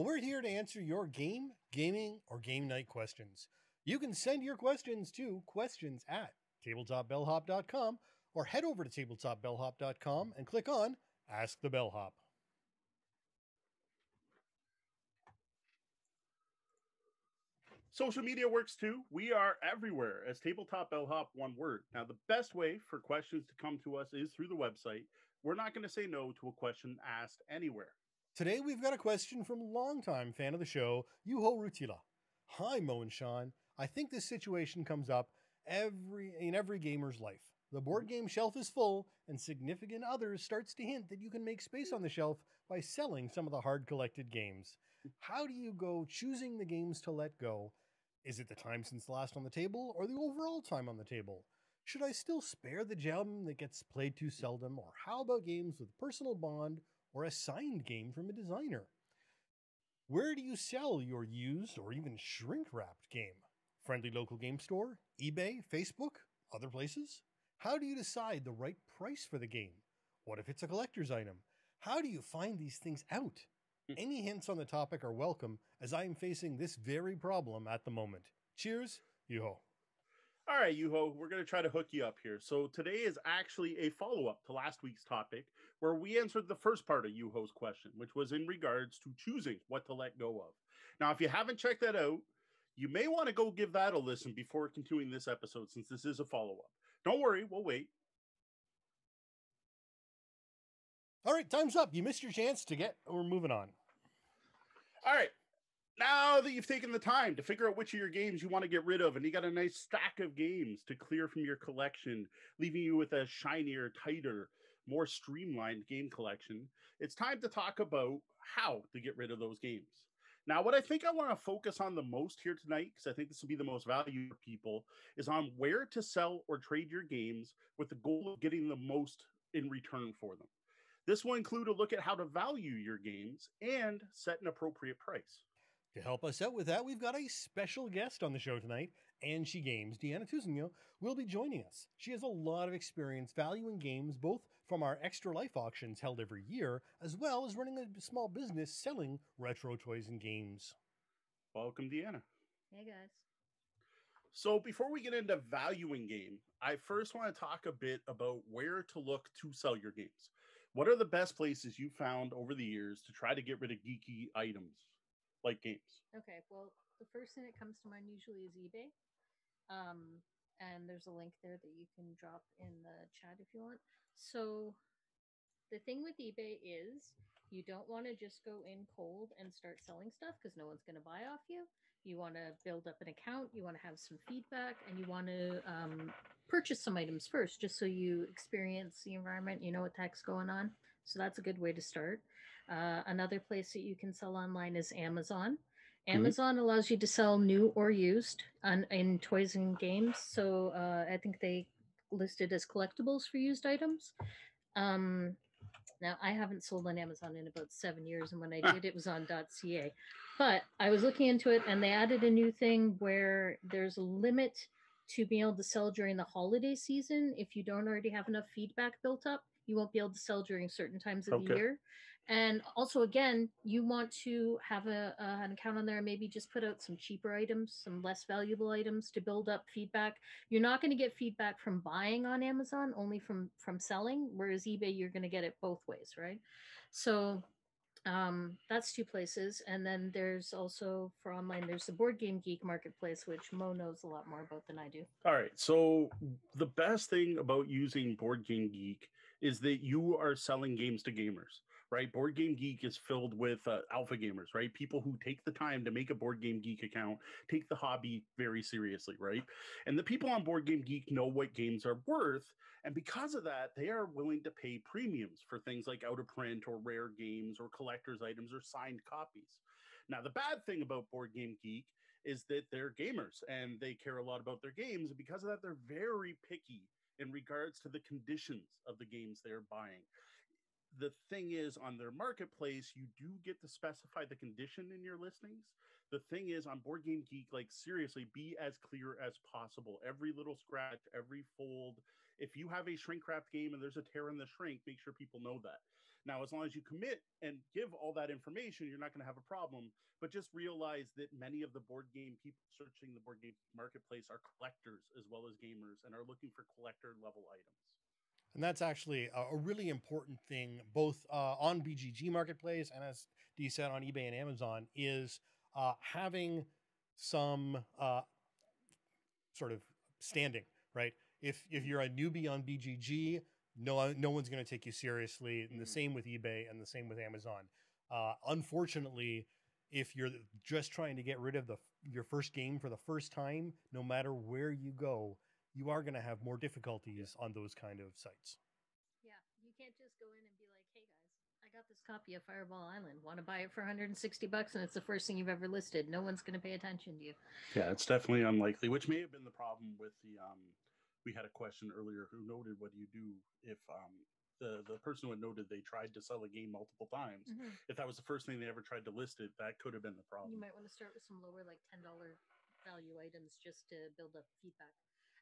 Well, we're here to answer your game, gaming, or game night questions. You can send your questions to questions at tabletopbellhop.com or head over to tabletopbellhop.com and click on Ask the Bellhop. Social media works too. We are everywhere as Tabletop Bellhop, one word. Now, the best way for questions to come to us is through the website. We're not going to say no to a question asked anywhere. Today we've got a question from longtime fan of the show, Juho Rutila. Hi, Moe and Sean. I think this situation comes up every in every gamer's life. The board game shelf is full, and significant others starts to hint that you can make space on the shelf by selling some of the hard collected games. How do you go choosing the games to let go? Is it the time since last on the table, or the overall time on the table? Should I still spare the gem that gets played too seldom, or how about games with personal bond or a signed game from a designer? Where do you sell your used or even shrink wrapped game? Friendly local game store, eBay, Facebook, other places? How do you decide the right price for the game? What if it's a collector's item? How do you find these things out? Hmm. Any hints on the topic are welcome, as I am facing this very problem at the moment. Cheers, Juho. All right, Juho, we're going to try to hook you up here. So today is actually a follow up to last week's topic, where we answered the first part of Juho's question, which was in regards to choosing what to let go of. Now, if you haven't checked that out, you may want to go give that a listen before continuing this episode, since this is a follow up. Don't worry, we'll wait. All right, time's up. You missed your chance to get. We're moving on. All right. Now that you've taken the time to figure out which of your games you want to get rid of, and you got a nice stack of games to clear from your collection, leaving you with a shinier, tighter, more streamlined game collection, it's time to talk about how to get rid of those games. Now, what I think I want to focus on the most here tonight, because I think this will be the most value for people, is on where to sell or trade your games with the goal of getting the most in return for them. This will include a look at how to value your games and set an appropriate price. To help us out with that, we've got a special guest on the show tonight, and she Games. Deanna Tuzigno will be joining us. She has a lot of experience valuing games, both from our Extra Life auctions held every year, as well as running a small business selling retro toys and games. Welcome, Deanna. Hey guys. So, before we get into valuing game, I first want to talk a bit about where to look to sell your games. What are the best places you found over the years to try to get rid of geeky items like games? Okay, well, the first thing that comes to mind usually is eBay. Um, and there's a link there that you can drop in the chat if you want. So, the thing with eBay is you don't want to just go in cold and start selling stuff because no one's going to buy off you. You want to build up an account, you want to have some feedback, and you want to um, purchase some items first just so you experience the environment, you know what the heck's going on. So, that's a good way to start. Uh, another place that you can sell online is Amazon. Amazon allows you to sell new or used on, in toys and games. So uh, I think they listed as collectibles for used items. Um, now I haven't sold on Amazon in about seven years, and when I did, it was on .ca. But I was looking into it, and they added a new thing where there's a limit to being able to sell during the holiday season. If you don't already have enough feedback built up, you won't be able to sell during certain times of the year. And also, again, you want to have a, uh, an account on there maybe just put out some cheaper items, some less valuable items to build up feedback. You're not going to get feedback from buying on Amazon, only from from selling. Whereas eBay, you're going to get it both ways, right? So um, that's two places. And then there's also for online, there's the Board Game Geek Marketplace, which Moe knows a lot more about than I do. All right. So the best thing about using Board Game Geek is that you are selling games to gamers, right? Board Game Geek is filled with uh, alpha gamers, right? People who take the time to make a Board Game Geek account, take the hobby very seriously, right? And the people on Board Game Geek know what games are worth. And because of that, they are willing to pay premiums for things like out of print or rare games or collector's items or signed copies. Now, the bad thing about Board Game Geek is that they're gamers and they care a lot about their games. And because of that, they're very picky in regards to the conditions of the games they're buying. The thing is, on their marketplace, you do get to specify the condition in your listings. The thing is, on Board Game Geek, like seriously, be as clear as possible. Every little scratch, every fold. If you have a shrink wrapped game and there's a tear in the shrink, make sure people know that. Now, as long as you commit and give all that information, you're not going to have a problem. But just realize that many of the board game people searching the board game marketplace are collectors as well as gamers and are looking for collector level items. And that's actually a, a really important thing, both uh, on BGG Marketplace and as D said on eBay and Amazon, is uh, having some uh, sort of standing, right? If if you're a newbie on BGG, no no one's going to take you seriously. And the Mhm. same with eBay and the same with Amazon. Uh, unfortunately, if you're just trying to get rid of the your first game for the first time, no matter where you go, you are going to have more difficulties on those kind of sites. Yeah, you can't just go in and be like, "Hey guys, I got this copy of Fireball Island. Want to buy it for 160 bucks?" And it's the first thing you've ever listed. No one's going to pay attention to you. Yeah, it's definitely unlikely, which may have been the problem with the. Um, we had a question earlier who noted, "What do you do if um, the the person who had noted they tried to sell a game multiple times? If that was the first thing they ever tried to list it, that could have been the problem." You might want to start with some lower, like ten dollar value items, just to build up feedback.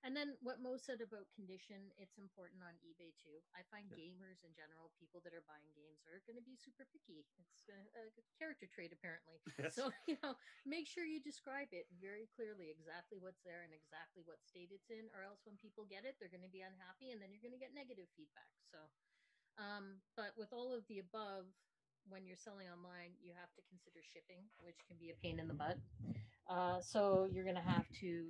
And then what Mo said about condition, it's important on eBay too. I find Yeah. gamers in general, people that are buying games, are going to be super picky. It's a, a character trait, apparently. Yes. So, you know, make sure you describe it very clearly, exactly what's there and exactly what state it's in, or else when people get it, they're going to be unhappy and then you're going to get negative feedback. So, um, but with all of the above, when you're selling online, you have to consider shipping, which can be a pain in the butt. Uh, so, you're going to have to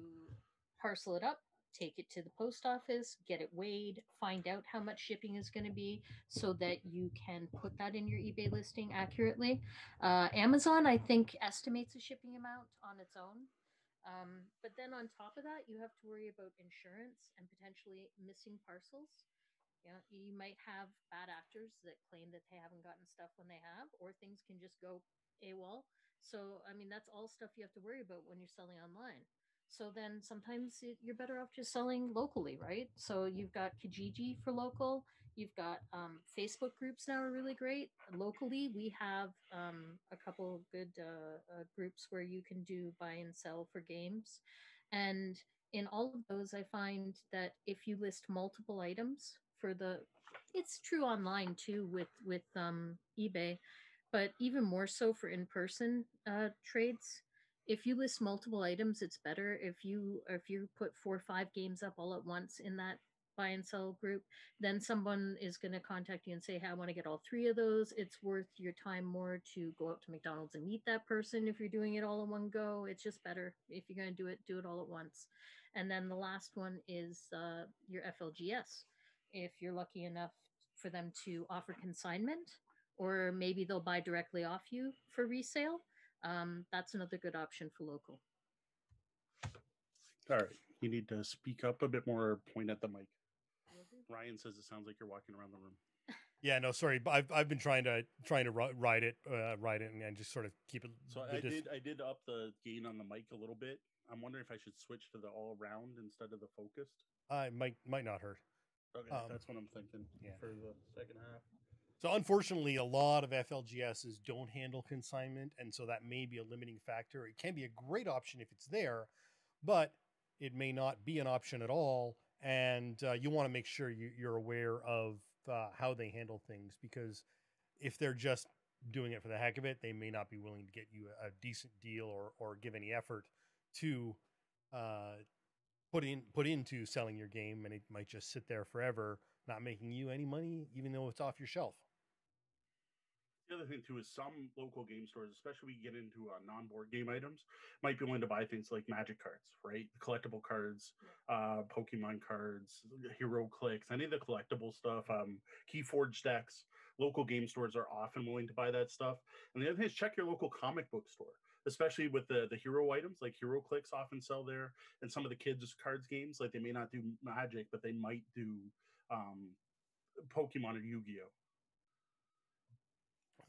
parcel it up, take it to the post office, get it weighed, find out how much shipping is going to be so that you can put that in your eBay listing accurately. Uh, Amazon, I think, estimates a shipping amount on its own. Um, but then on top of that, you have to worry about insurance and potentially missing parcels. You know, you might have bad actors that claim that they haven't gotten stuff when they have, or things can just go AWOL. So, I mean, that's all stuff you have to worry about when you're selling online. So then sometimes you're better off just selling locally, right? So you've got Kijiji for local. You've got um, Facebook groups now are really great. Locally, we have um, a couple of good uh, uh, groups where you can do buy and sell for games. And in all of those, I find that if you list multiple items for the, it's true online too with with um, eBay, but even more so for in-person uh, trades if you list multiple items it's better if you if you put four or five games up all at once in that buy and sell group then someone is going to contact you and say hey i want to get all three of those. It's worth your time more to go out to mcdonald's and meet that person if you're doing it all in one go. It's just better if you're going to do it do it all at once. And then the last one is uh, your flgs if you're lucky enough for them to offer consignment or maybe they'll buy directly off you for resale um, that's another good option for local. All right, you need to speak up a bit more. Point at the mic. Ryan says it sounds like you're walking around the room. Yeah, no, sorry. I've I've been trying to trying to ri- ride it, uh, ride it, and, and just sort of keep it. So I dis- did I did up the gain on the mic a little bit. I'm wondering if I should switch to the all round instead of the focused. I might might not hurt. Okay, Um, that's what I'm thinking yeah. for the second half. So unfortunately, a lot of FLGSs don't handle consignment, and so that may be a limiting factor. It can be a great option if it's there, but it may not be an option at all. And uh, you want to make sure you, you're aware of uh, how they handle things because if they're just doing it for the heck of it, they may not be willing to get you a, a decent deal or or give any effort to uh, put in put into selling your game, and it might just sit there forever, not making you any money, even though it's off your shelf. The other thing too is some local game stores, especially we get into uh, non-board game items, might be willing to buy things like magic cards, right? Collectible cards, uh, Pokemon cards, HeroClix, any of the collectible stuff, um, Keyforge decks. Local game stores are often willing to buy that stuff. And the other thing is check your local comic book store, especially with the the hero items like HeroClix often sell there, and some of the kids cards games like they may not do Magic, but they might do um, Pokemon or Yu-Gi-Oh.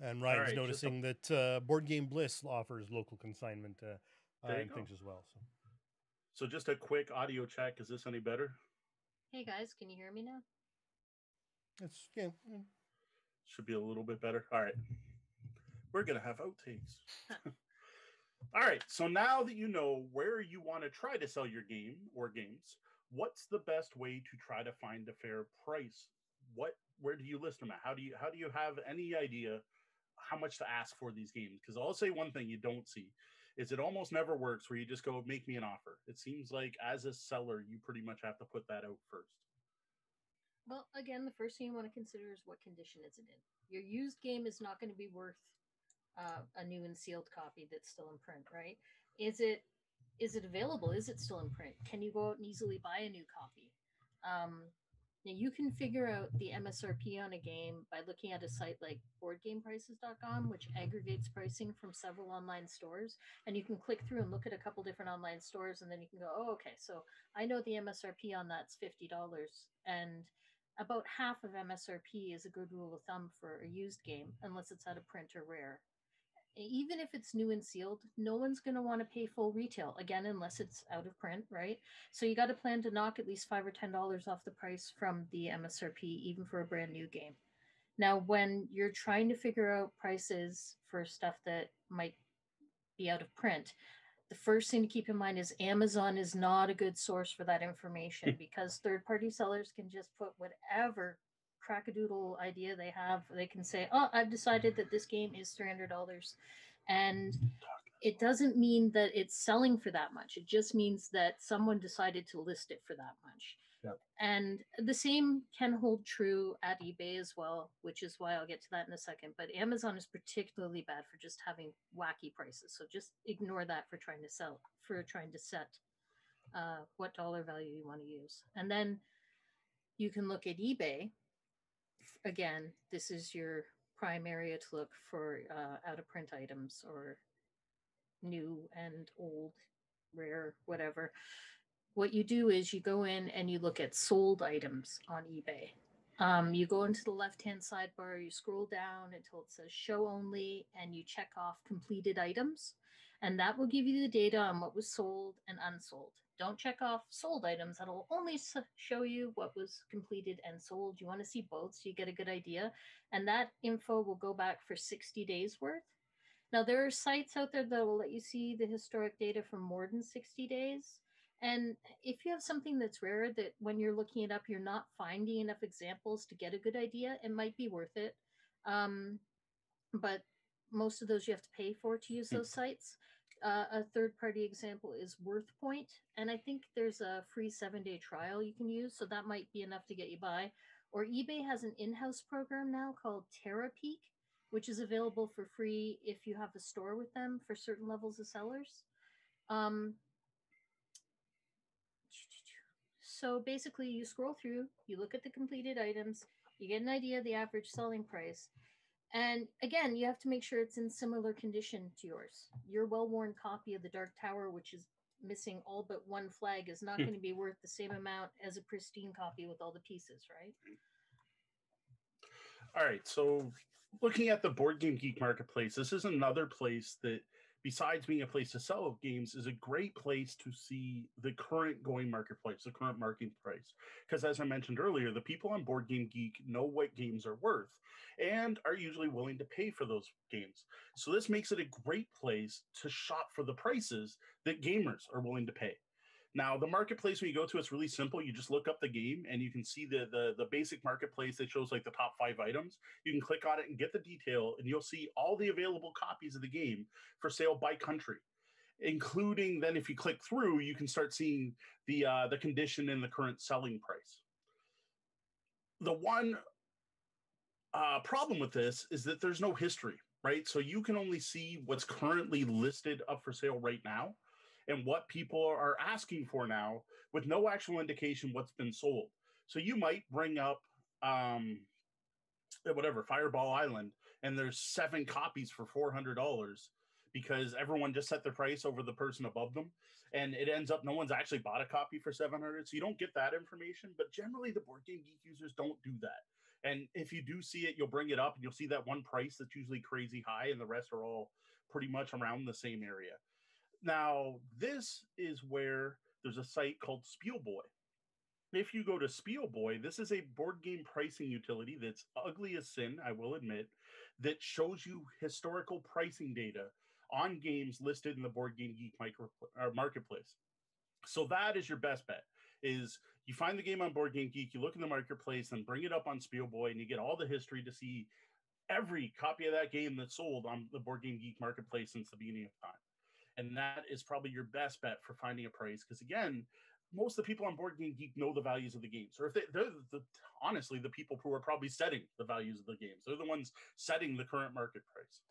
And Ryan's right, just a- noticing that uh, Board Game Bliss offers local consignment uh, uh, and things as well. So So just a quick audio check. Is this any better? Hey guys, can you hear me now? it's yeah, Should be a little bit better. All right. We're going to have outtakes. All right. So now that you know where you want to try to sell your game or games, what's the best way to try to find a fair price? What where do you list them at? How do you how do you have any idea how much to ask for these games? Because I'll say one thing you don't see is it almost never works where you just go make me an offer. It seems like as a seller, you pretty much have to put that out first. Well, again, the first thing you want to consider is what condition is it in. Your used game is not going to be worth uh, a new and sealed copy that's still in print, right? Is it is it available? Is it still in print? Can you go out and easily buy a new copy? Um, now you can figure out the MSRP on a game by looking at a site like boardgameprices.com, which aggregates pricing from several online stores. And you can click through and look at a couple different online stores, and then you can go, oh, okay, so I know the MSRP on that's $50. And about half of MSRP is a good rule of thumb for a used game, unless it's out of print or rare even if it's new and sealed, no one's going to want to pay full retail again, unless it's out of print, right? So you got to plan to knock at least five or ten dollars off the price from the MSRP, even for a brand new game. Now, when you're trying to figure out prices for stuff that might be out of print, the first thing to keep in mind is Amazon is not a good source for that information because third party sellers can just put whatever crackadoodle idea they have, they can say, "Oh, I've decided that this game is three hundred dollars," and it doesn't mean that it's selling for that much. It just means that someone decided to list it for that much. Yep. And the same can hold true at eBay as well, which is why I'll get to that in a second. But Amazon is particularly bad for just having wacky prices. So just ignore that for trying to sell, for trying to set uh, what dollar value you want to use. And then you can look at eBay again, this is your prime area to look for uh, out of print items or new and old, rare, whatever. What you do is you go in and you look at sold items on eBay. Um, you go into the left hand sidebar, you scroll down until it says show only, and you check off completed items. And that will give you the data on what was sold and unsold. Don't check off sold items. That'll only show you what was completed and sold. You want to see both so you get a good idea. And that info will go back for 60 days worth. Now, there are sites out there that will let you see the historic data for more than 60 days. And if you have something that's rare that when you're looking it up, you're not finding enough examples to get a good idea, it might be worth it. Um, but most of those you have to pay for to use hmm. those sites. Uh, a third party example is WorthPoint, and I think there's a free seven day trial you can use, so that might be enough to get you by. Or eBay has an in house program now called Terapeak, which is available for free if you have a store with them for certain levels of sellers. Um, so basically, you scroll through, you look at the completed items, you get an idea of the average selling price, and again, you have to make sure it's in similar condition to yours. Your well worn copy of the Dark Tower, which is missing all but one flag, is not hmm. going to be worth the same amount as a pristine copy with all the pieces, right? All right. So, looking at the Board Game Geek Marketplace, this is another place that besides being a place to sell games, is a great place to see the current going marketplace, the current market price. Because as I mentioned earlier, the people on Board Game Geek know what games are worth and are usually willing to pay for those games. So this makes it a great place to shop for the prices that gamers are willing to pay. Now, the marketplace when you go to it's really simple. You just look up the game and you can see the, the the basic marketplace that shows like the top five items. You can click on it and get the detail, and you'll see all the available copies of the game for sale by country, including then if you click through, you can start seeing the uh, the condition and the current selling price. The one uh, problem with this is that there's no history, right? So you can only see what's currently listed up for sale right now and what people are asking for now with no actual indication what's been sold. So you might bring up um whatever Fireball Island and there's seven copies for $400 because everyone just set their price over the person above them and it ends up no one's actually bought a copy for 700 so you don't get that information but generally the board game geek users don't do that. And if you do see it you'll bring it up and you'll see that one price that's usually crazy high and the rest are all pretty much around the same area now, this is where there's a site called Spielboy. If you go to Spielboy, this is a board game pricing utility that's ugly as sin, I will admit, that shows you historical pricing data on games listed in the Board Game Geek micro, marketplace. So that is your best bet. is you find the game on Board Game Geek, you look in the marketplace, and bring it up on Spielboy, and you get all the history to see every copy of that game that's sold on the Board Game Geek marketplace since the beginning of time. And that is probably your best bet for finding a price. Because again, most of the people on Board Game Geek know the values of the games, or if they, they're the, honestly the people who are probably setting the values of the games. They're the ones setting the current market price.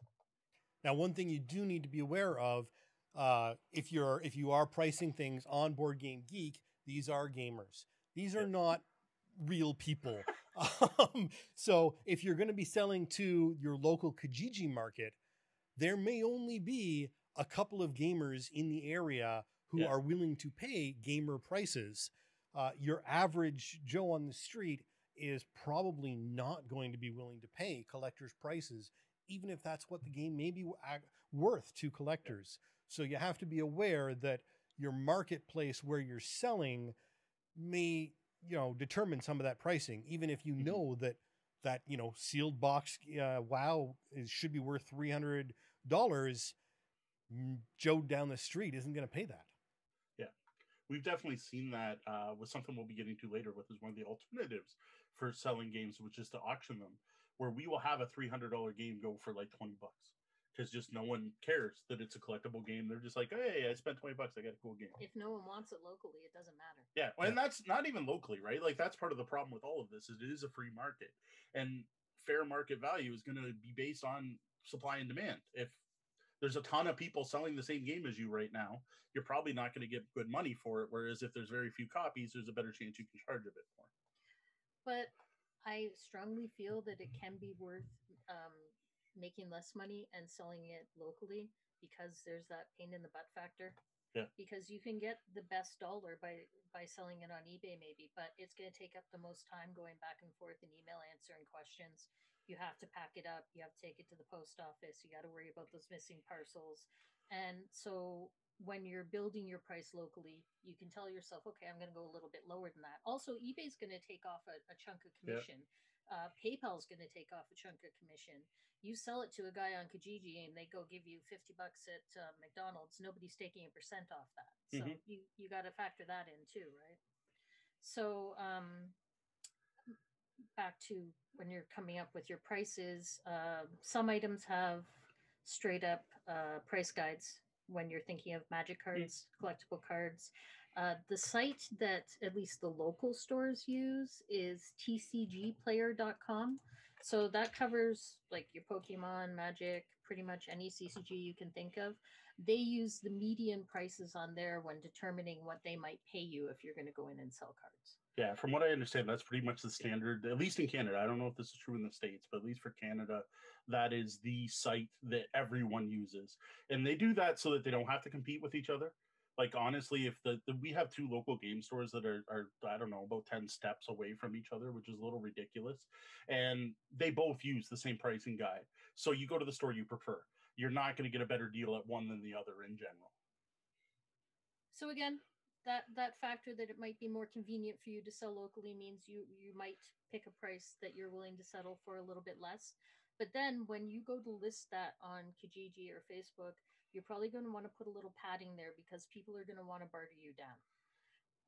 Now, one thing you do need to be aware of, uh, if you're if you are pricing things on Board Game Geek, these are gamers. These are not real people. um, so if you're going to be selling to your local Kijiji market, there may only be a couple of gamers in the area who Yeah. are willing to pay gamer prices. Uh, your average Joe on the street is probably not going to be willing to pay collectors' prices, even if that's what the game may be worth to collectors. So you have to be aware that your marketplace where you're selling may, you know, determine some of that pricing, even if you Mhm. know that that you know sealed box uh, wow is, should be worth three hundred dollars. Joe down the street isn't going to pay that. Yeah, we've definitely seen that uh, with something we'll be getting to later with is one of the alternatives for selling games, which is to auction them, where we will have a three hundred dollar game go for like twenty bucks because just no one cares that it's a collectible game. They're just like, hey, I spent twenty bucks, I got a cool game. If no one wants it locally, it doesn't matter. Yeah, and that's not even locally, right? Like that's part of the problem with all of this is it is a free market, and fair market value is going to be based on supply and demand. If there's a ton of people selling the same game as you right now, you're probably not going to get good money for it. Whereas if there's very few copies, there's a better chance you can charge a bit more. But I strongly feel that it can be worth um, making less money and selling it locally because there's that pain in the butt factor. Yeah. Because you can get the best dollar by by selling it on eBay, maybe, but it's going to take up the most time going back and forth and email answering questions. You have to pack it up. You have to take it to the post office. You got to worry about those missing parcels. And so when you're building your price locally, you can tell yourself, okay, I'm going to go a little bit lower than that. Also, eBay's going to take off a, a chunk of Yeah. commission. Uh, PayPal's going to take off a chunk of commission. You sell it to a guy on Kijiji and they go give you 50 bucks at uh, McDonald's. Nobody's taking a percent off that. So Mhm. you, you got to factor that in too, right? So, um, back to when you're coming up with your prices, uh, some items have straight up uh, price guides when you're thinking of magic cards, collectible cards. Uh, the site that at least the local stores use is tcgplayer.com. So that covers like your Pokemon, Magic, pretty much any CCG you can think of. They use the median prices on there when determining what they might pay you if you're going to go in and sell cards. Yeah, from what I understand, that's pretty much the standard, at least in Canada. I don't know if this is true in the States, but at least for Canada, that is the site that everyone uses. And they do that so that they don't have to compete with each other. Like honestly, if the, the we have two local game stores that are, are I don't know about ten steps away from each other, which is a little ridiculous, and they both use the same pricing guide. So you go to the store you prefer. You're not going to get a better deal at one than the other in general. So again, that that factor that it might be more convenient for you to sell locally means you you might pick a price that you're willing to settle for a little bit less. But then when you go to list that on Kijiji or Facebook, you're probably going to want to put a little padding there because people are going to want to barter you down.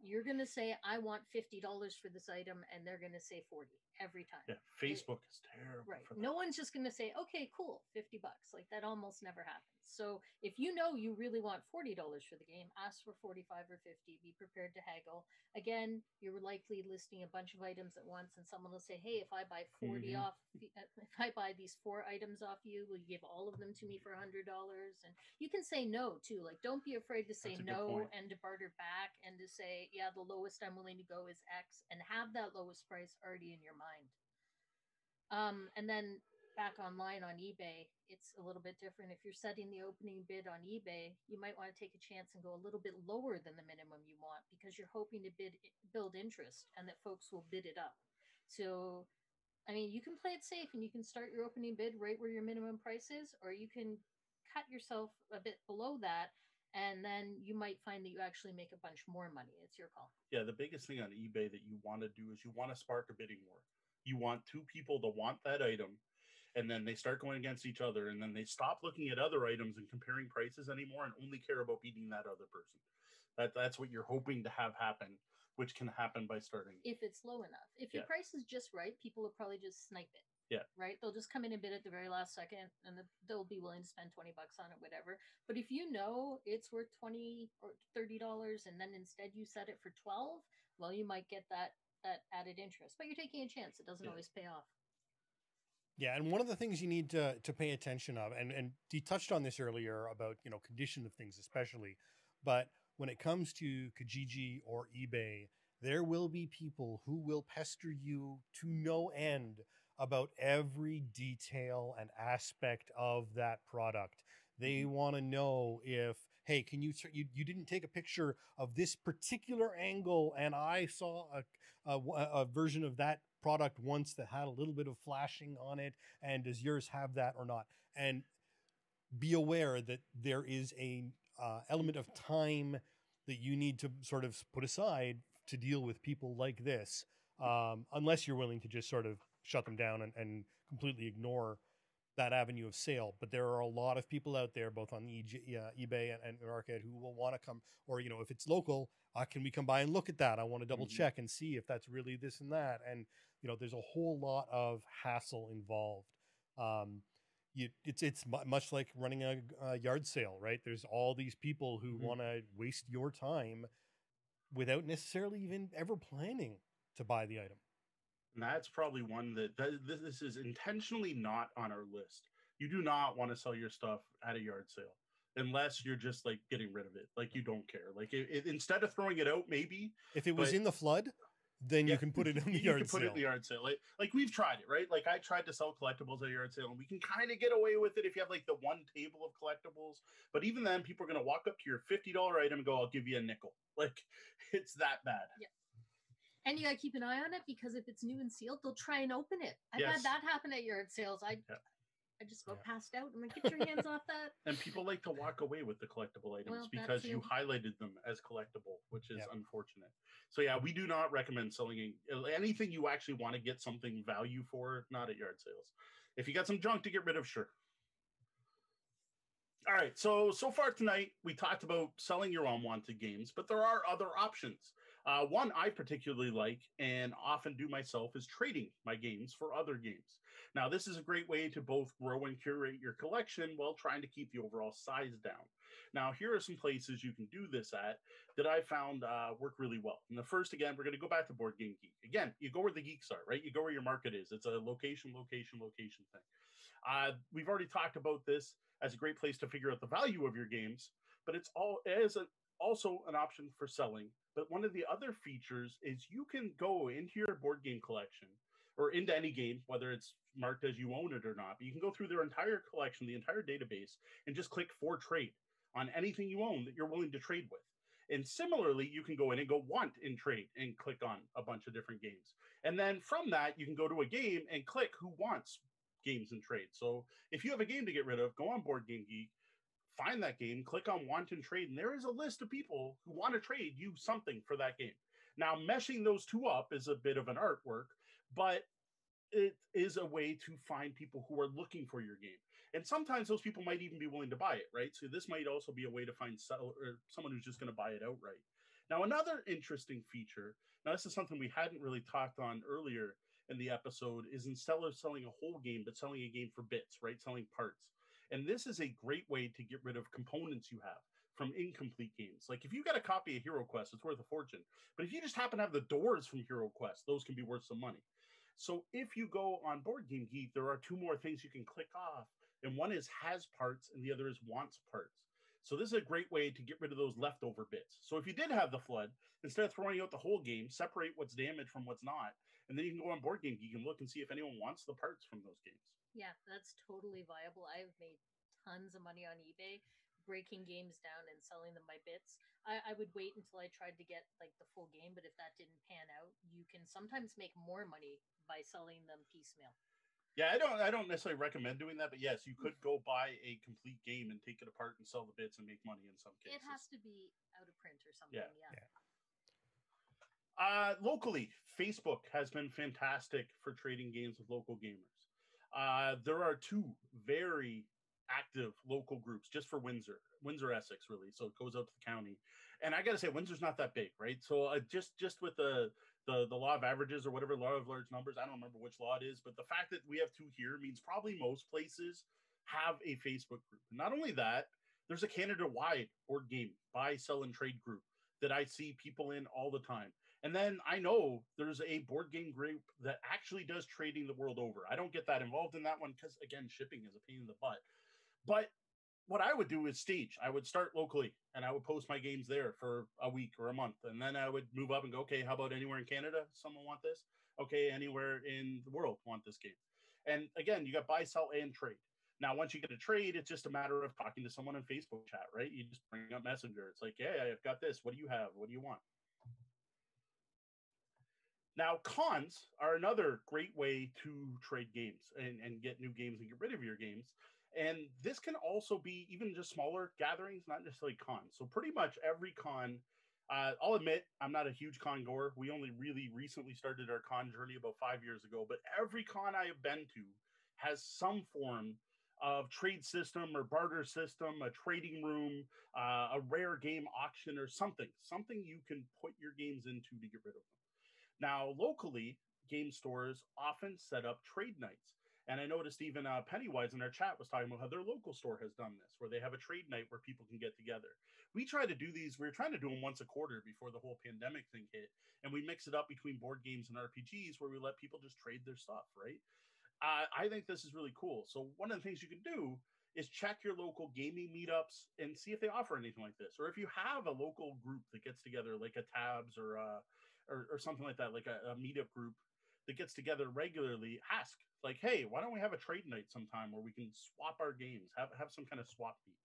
You're going to say I want $50 for this item and they're going to say 40 every time. Yeah, Facebook is terrible. Right. For that. No one's just going to say, okay, cool, 50 bucks. Like that almost never happens. So if you know you really want $40 for the game, ask for 45 or 50. Be prepared to haggle. Again, you're likely listing a bunch of items at once, and someone will say, hey, if I buy 40 Mhm. off, uh, if I buy these four items off you, will you give all of them to me for $100? And you can say no too. Like, don't be afraid to say That's a good no point. and to barter back and to say, yeah, the lowest I'm willing to go is X and have that lowest price already in your mind. Um, and then back online on eBay, it's a little bit different. If you're setting the opening bid on eBay, you might want to take a chance and go a little bit lower than the minimum you want because you're hoping to bid build interest and that folks will bid it up. So, I mean, you can play it safe and you can start your opening bid right where your minimum price is, or you can cut yourself a bit below that, and then you might find that you actually make a bunch more money. It's your call. Yeah, the biggest thing on eBay that you want to do is you want to spark a bidding war. You want two people to want that item, and then they start going against each other, and then they stop looking at other items and comparing prices anymore, and only care about beating that other person. That that's what you're hoping to have happen which can happen by starting. if it's low enough. If your Yeah. price is just right, people will probably just snipe it. Yeah. Right? They'll just come in and bid at the very last second and the, they'll be willing to spend 20 bucks on it, whatever. But if you know it's worth 20 or $30 and then instead you set it for 12, well, you might get that that added interest. But you're taking a chance. It doesn't Yeah. always pay off. Yeah, and one of the things you need to to pay attention of, and and you touched on this earlier about you know condition of things especially, but when it comes to Kijiji or eBay, there will be people who will pester you to no end about every detail and aspect of that product. They want to know if hey, can you, you you didn't take a picture of this particular angle, and I saw a, a a version of that product once that had a little bit of flashing on it, and does yours have that or not? And be aware that there is a uh, element of time that you need to sort of put aside to deal with people like this, um, unless you're willing to just sort of shut them down and, and completely ignore that avenue of sale. But there are a lot of people out there, both on EG, uh, eBay and, and Market, who will want to come, or you know, if it's local, uh, can we come by and look at that? I want to double Mhm. check and see if that's really this and that. And you know, there's a whole lot of hassle involved. Um, you, it's it's mu- much like running a, a yard sale, right? There's all these people who Mhm. want to waste your time without necessarily even ever planning to buy the item. And that's probably one that, that this this is intentionally not on our list. You do not want to sell your stuff at a yard sale unless you're just like getting rid of it. Like you don't care. Like it, it- instead of throwing it out, maybe If it was But- in the flood, then you can put it in the you yard can put sale. it in the yard sale. Like, like we've tried it, right? Like I tried to sell collectibles at a yard sale, and we can kind of get away with it if you have like the one table of collectibles. But even then, people are gonna walk up to your fifty dollar item and go, "I'll give you a nickel." Like it's that bad. And you got to keep an eye on it because if it's new and sealed, they'll try and open it. I've Yes. had that happen at yard sales. I Yeah. I just about Yeah. passed out. I'm like, get your hands off that. And people like to walk away with the collectible items Well, because you highlighted them as collectible, which is Yep. unfortunate. So yeah, we do not recommend selling anything you actually want to get something value for, not at yard sales. If you got some junk to get rid of, sure. All right, so so far tonight we talked about selling your unwanted games, but there are other options. Uh, one I particularly like and often do myself is trading my games for other games. Now, this is a great way to both grow and curate your collection while trying to keep the overall size down. Now, here are some places you can do this at that I found uh, work really well. And the first, again, we're going to go back to Board Game Geek. Again, you go where the geeks are, right? You go where your market is. It's a location, location, location thing. Uh, we've already talked about this as a great place to figure out the value of your games, but it's all as a, also an option for selling. But one of the other features is you can go into your board game collection or into any game, whether it's marked as you own it or not. But you can go through their entire collection, the entire database, and just click for trade on anything you own that you're willing to trade with. And similarly, you can go in and go want in trade and click on a bunch of different games. And then from that, you can go to a game and click who wants games and trade. So if you have a game to get rid of, go on Board Game Geek, find that game, click on want and trade, and there is a list of people who want to trade you something for that game. Now, meshing those two up is a bit of an artwork, but it is a way to find people who are looking for your game. And sometimes those people might even be willing to buy it, right? So this might also be a way to find sell someone who's just going to buy it outright. Now, another interesting feature, now this is something we hadn't really talked on earlier in the episode, is instead of selling a whole game, but selling a game for bits, right? Selling parts. And this is a great way to get rid of components you have from incomplete games. Like if you got a copy of Hero Quest, it's worth a fortune. But if you just happen to have the doors from Hero Quest, those can be worth some money. So if you go on Board Game Geek, there are two more things you can click off. And one is has parts and the other is wants parts. So this is a great way to get rid of those leftover bits. So if you did have the flood, instead of throwing out the whole game, separate what's damaged from what's not, and then you can go on Board Game Geek and look and see if anyone wants the parts from those games. Yeah, that's totally viable. I've made tons of money on eBay breaking games down and selling them by bits. I, I would wait until I tried to get like the full game, but if that didn't pan out, you can sometimes make more money by selling them piecemeal. Yeah, I don't I don't necessarily recommend doing that, but yes, you could go buy a complete game and take it apart and sell the bits and make money in some cases. It has to be out of print or something. Yeah. Yeah. Yeah. Uh, locally, Facebook has been fantastic for trading games with local gamers. Uh, there are two very active local groups just for Windsor, Windsor Essex, really. So it goes out to the county, and I got to say, Windsor's not that big, right? So uh, just just with the the the law of averages or whatever law of large numbers, I don't remember which law it is, but the fact that we have two here means probably most places have a Facebook group. Not only that, there's a Canada wide board game buy, sell, and trade group that I see people in all the time. And then I know there's a board game group that actually does trading the world over. I don't get that involved in that one because, again, shipping is a pain in the butt. But what I would do is stage. I would start locally and I would post my games there for a week or a month. And then I would move up and go, okay, how about anywhere in Canada? Someone want this? Okay, anywhere in the world want this game. And again, you got buy, sell, and trade. Now, once you get a trade, it's just a matter of talking to someone in Facebook chat, right? You just bring up Messenger. It's like, yeah, I've got this. What do you have? What do you want? Now, cons are another great way to trade games and, and get new games and get rid of your games. And this can also be even just smaller gatherings, not necessarily cons. So, pretty much every con, uh, I'll admit, I'm not a huge con goer. We only really recently started our con journey about five years ago, but every con I have been to has some form of trade system or barter system, a trading room, uh, a rare game auction, or something, something you can put your games into to get rid of them. Now, locally, game stores often set up trade nights. And I noticed even uh, Pennywise in our chat was talking about how their local store has done this, where they have a trade night where people can get together. We try to do these, we are trying to do them once a quarter before the whole pandemic thing hit. And we mix it up between board games and RPGs where we let people just trade their stuff, right? uh, I think this is really cool. So one of the things you can do is check your local gaming meetups and see if they offer anything like this, or if you have a local group that gets together, like a Tabs or uh, or, or something like that, like a, a meetup group that gets together regularly. Ask like, hey, why don't we have a trade night sometime where we can swap our games, have have some kind of swap meet.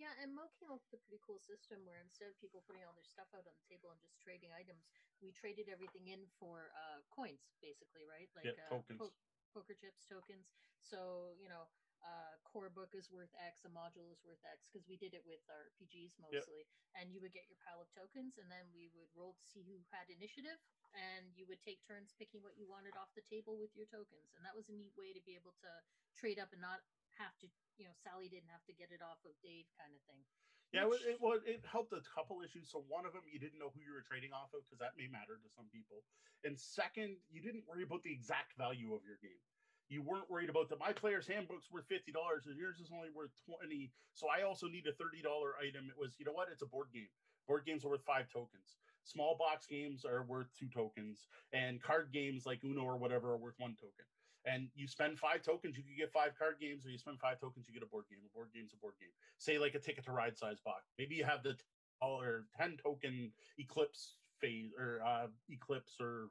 Yeah, and Moe came up with a pretty cool system where instead of people putting all their stuff out on the table and just trading items, we traded everything in for uh, coins, basically, right? Like yeah, uh. Po- poker chips tokens. So you know, uh, core book is worth X, a module is worth X, because we did it with RPGs mostly. Yep. And you would get your pile of tokens, and then we would roll to see who had initiative, and you would take turns picking what you wanted off the table with your tokens. And that was a neat way to be able to trade up and not have to, you know, Sally didn't have to get it off of Dave, kind of thing. Yeah, Which, it, well, it helped a couple issues. So one of them, you didn't know who you were trading off of because that may matter to some people. And second, you didn't worry about the exact value of your game you weren't worried about that. My player's handbook's worth fifty dollars, and yours is only worth twenty. So I also need a thirty dollar item. It was, you know what? It's a board game. Board games are worth five tokens. Small box games are worth two tokens, and card games like Uno or whatever are worth one token. And you spend five tokens, you could get five card games, or you spend five tokens, you get a board game. A board game's a board game. Say like a ticket to ride size box. Maybe you have the or ten token Eclipse phase or uh, Eclipse or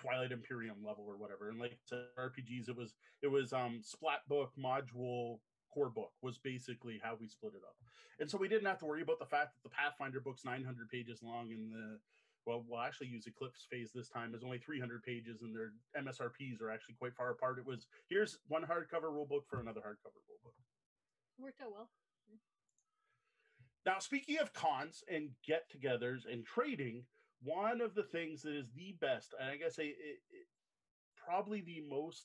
Twilight Imperium level or whatever. And like RPGs, it was it was um splat book module core book was basically how we split it up. And so we didn't have to worry about the fact that the Pathfinder book's 900 pages long and the well, we'll actually use Eclipse Phase this time is only 300 pages and their MSRPs are actually quite far apart. It was here's one hardcover rule book for another hardcover rule book. Worked out well. Now, speaking of cons and get togethers and trading, one of the things that is the best, and I guess it, it, probably the most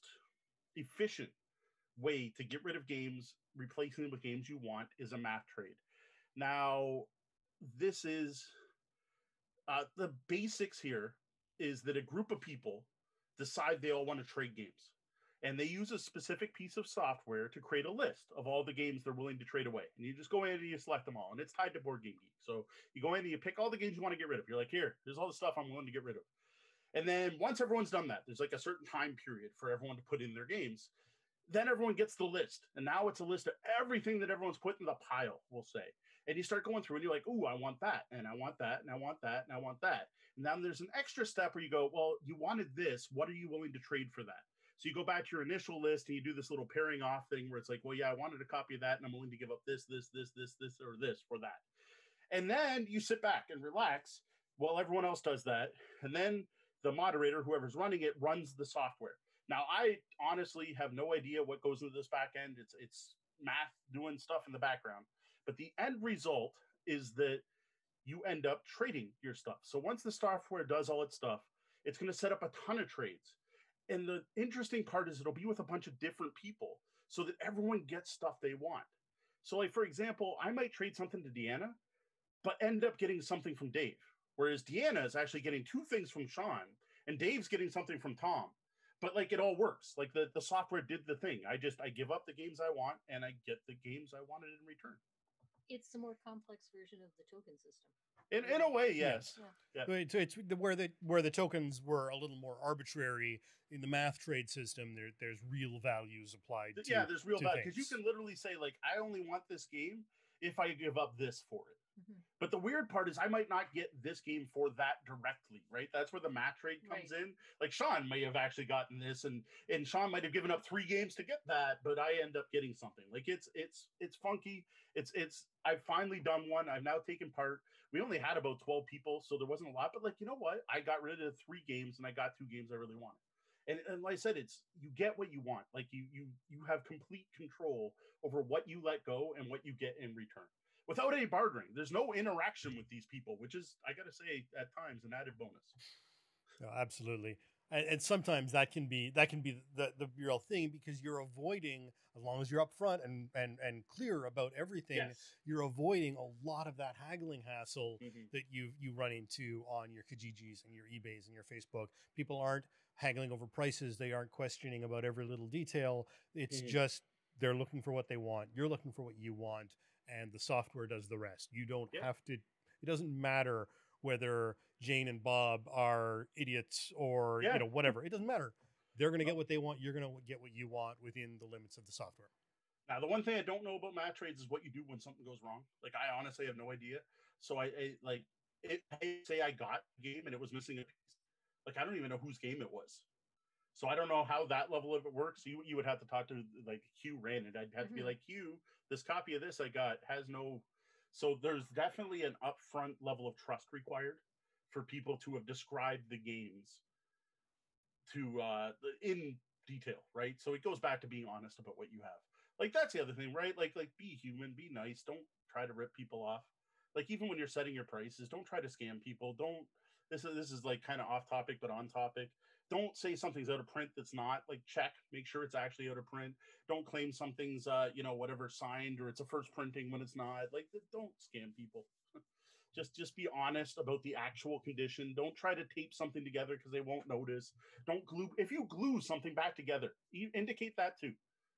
efficient way to get rid of games, replacing them with games you want, is a math trade. Now, this is uh, the basics here is that a group of people decide they all want to trade games and they use a specific piece of software to create a list of all the games they're willing to trade away. And you just go in and you select them all, and it's tied to Board Game Geek. So you go in and you pick all the games you want to get rid of. You're like, here, here's all the stuff I'm willing to get rid of. And then once everyone's done that, there's like a certain time period for everyone to put in their games. Then everyone gets the list, and now it's a list of everything that everyone's put in the pile. We'll say, and you start going through, and you're like, "Ooh, I want that, and I want that, and I want that, and I want that." And then there's an extra step where you go, "Well, you wanted this. What are you willing to trade for that?" So you go back to your initial list and you do this little pairing off thing where it's like, well, yeah, I wanted a copy of that and I'm willing to give up this, this, this, this, this, or this for that. And then you sit back and relax while everyone else does that. And then the moderator, whoever's running it, runs the software. Now, I honestly have no idea what goes into this back end. It's it's math doing stuff in the background. But the end result is that you end up trading your stuff. So once the software does all its stuff, it's going to set up a ton of trades and the interesting part is it'll be with a bunch of different people so that everyone gets stuff they want So, like for example, I might trade something to Deanna, but end up getting something from Dave. Whereas Deanna is actually getting two things from Sean, and Dave's getting something from Tom. But like it all works. Like the, the software did the thing. I just I give up the games I want and I get the games I wanted in return. It's the more complex version of the token system. In in a way, yes. Yeah. Yeah. It's, it's the, where the where the tokens were a little more arbitrary in the math trade system. There there's real values applied. To, yeah, there's real value because you can literally say like I only want this game if I give up this for it. Mhm. But the weird part is I might not get this game for that directly, right? That's where the math trade comes in. Like Sean may have actually gotten this, and and Sean might have given up three games to get that, but I end up getting something. Like it's it's it's funky. It's it's I've finally done one. I've now taken part. We only had about twelve people, so there wasn't a lot. But like you know what, I got rid of three games, and I got two games I really wanted. And, and like I said, it's you get what you want. Like you you you have complete control over what you let go and what you get in return without any bartering. There's no interaction with these people, which is, I gotta say, at times an added bonus. Absolutely. And, and sometimes that can be that can be the, the real thing because you're avoiding as long as you're upfront and and and clear about everything, Yes. you're avoiding a lot of that haggling hassle Mhm. that you you run into on your Kijijis and your eBays and your Facebook. People aren't haggling over prices. They aren't questioning about every little detail. It's Mhm. just they're looking for what they want. You're looking for what you want, and the software does the rest. You don't Yeah. have to. It doesn't matter whether Jane and Bob are idiots or Yeah. you know whatever. It doesn't matter. They're going to get what they want. You're going to get what you want within the limits of the software. Now, the one thing I don't know about math trades is what you do when something goes wrong. Like, I honestly have no idea. So I, I like it. I say I got a game and it was missing a piece. Like, I don't even know whose game it was. So I don't know how that level of it works. You you would have to talk to like Hugh ran and I'd have to be Mhm. like Hugh. This copy of this I got has no. So there's definitely an upfront level of trust required for people to have described the games to uh in detail, right? So it goes back to being honest about what you have. Like that's the other thing, right? Like like be human, be nice. Don't try to rip people off. Like even when you're setting your prices, don't try to scam people. Don't this is this is like kind of off topic but on topic. Don't say something's out of print that's not. Like check, make sure it's actually out of print. Don't claim something's uh, you know, whatever signed or it's a first printing when it's not. Like don't scam people. Just just be honest about the actual condition. Don't try to tape something together because they won't notice. Don't glue if you glue something back together, you indicate that too.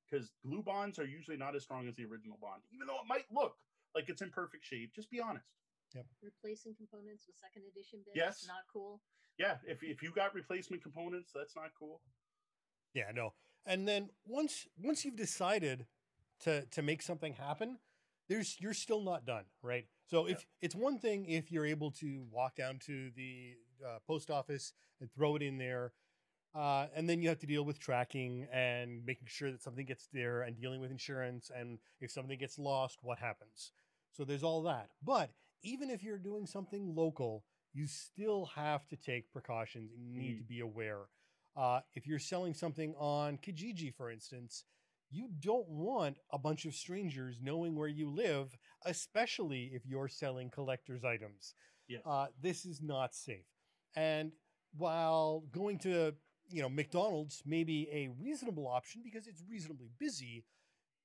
Because glue bonds are usually not as strong as the original bond, even though it might look like it's in perfect shape. Just be honest. Yeah. Replacing components with second edition bits. Yes. Not cool. Yeah, if if you got replacement components, that's not cool. Yeah, no. And then once once you've decided to to make something happen, there's you're still not done, right? So if it's one thing if you're able to walk down to the uh, post office and throw it in there, uh, and then you have to deal with tracking and making sure that something gets there and dealing with insurance and if something gets lost, what happens? So there's all that. But even if you're doing something local, you still have to take precautions. and You need Mm. to be aware. Uh, if you're selling something on Kijiji, for instance, you don't want a bunch of strangers knowing where you live, especially if you're selling collector's items. Yes. Uh, this is not safe. And while going to you know McDonald's may be a reasonable option because it's reasonably busy,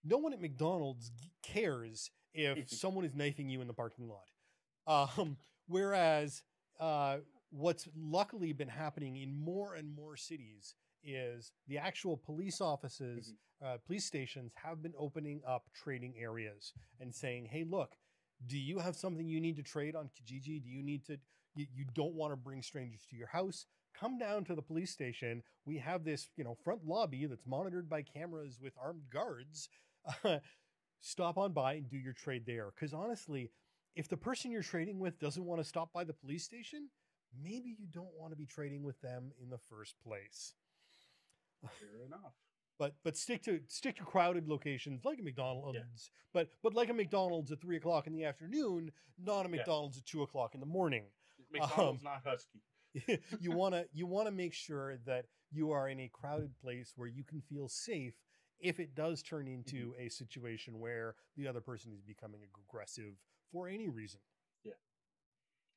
no one at McDonald's cares if someone is knifing you in the parking lot. Um, whereas uh, what's luckily been happening in more and more cities is the actual police offices, uh, police stations have been opening up trading areas and saying, "Hey, look, do you have something you need to trade on Kijiji? Do you need to? You, you don't want to bring strangers to your house? Come down to the police station. We have this, you know, front lobby that's monitored by cameras with armed guards. stop on by and do your trade there. Because honestly, if the person you're trading with doesn't want to stop by the police station, maybe you don't want to be trading with them in the first place. Fair enough. But but stick to stick to crowded locations like a McDonald's. But but like a McDonald's at three o'clock in the afternoon, not a Yeah. McDonald's at two o'clock in the morning. McDonald's not husky. you want to you want to make sure that you are in a crowded place where you can feel safe if it does turn into a situation where the other person is becoming aggressive for any reason. Yeah.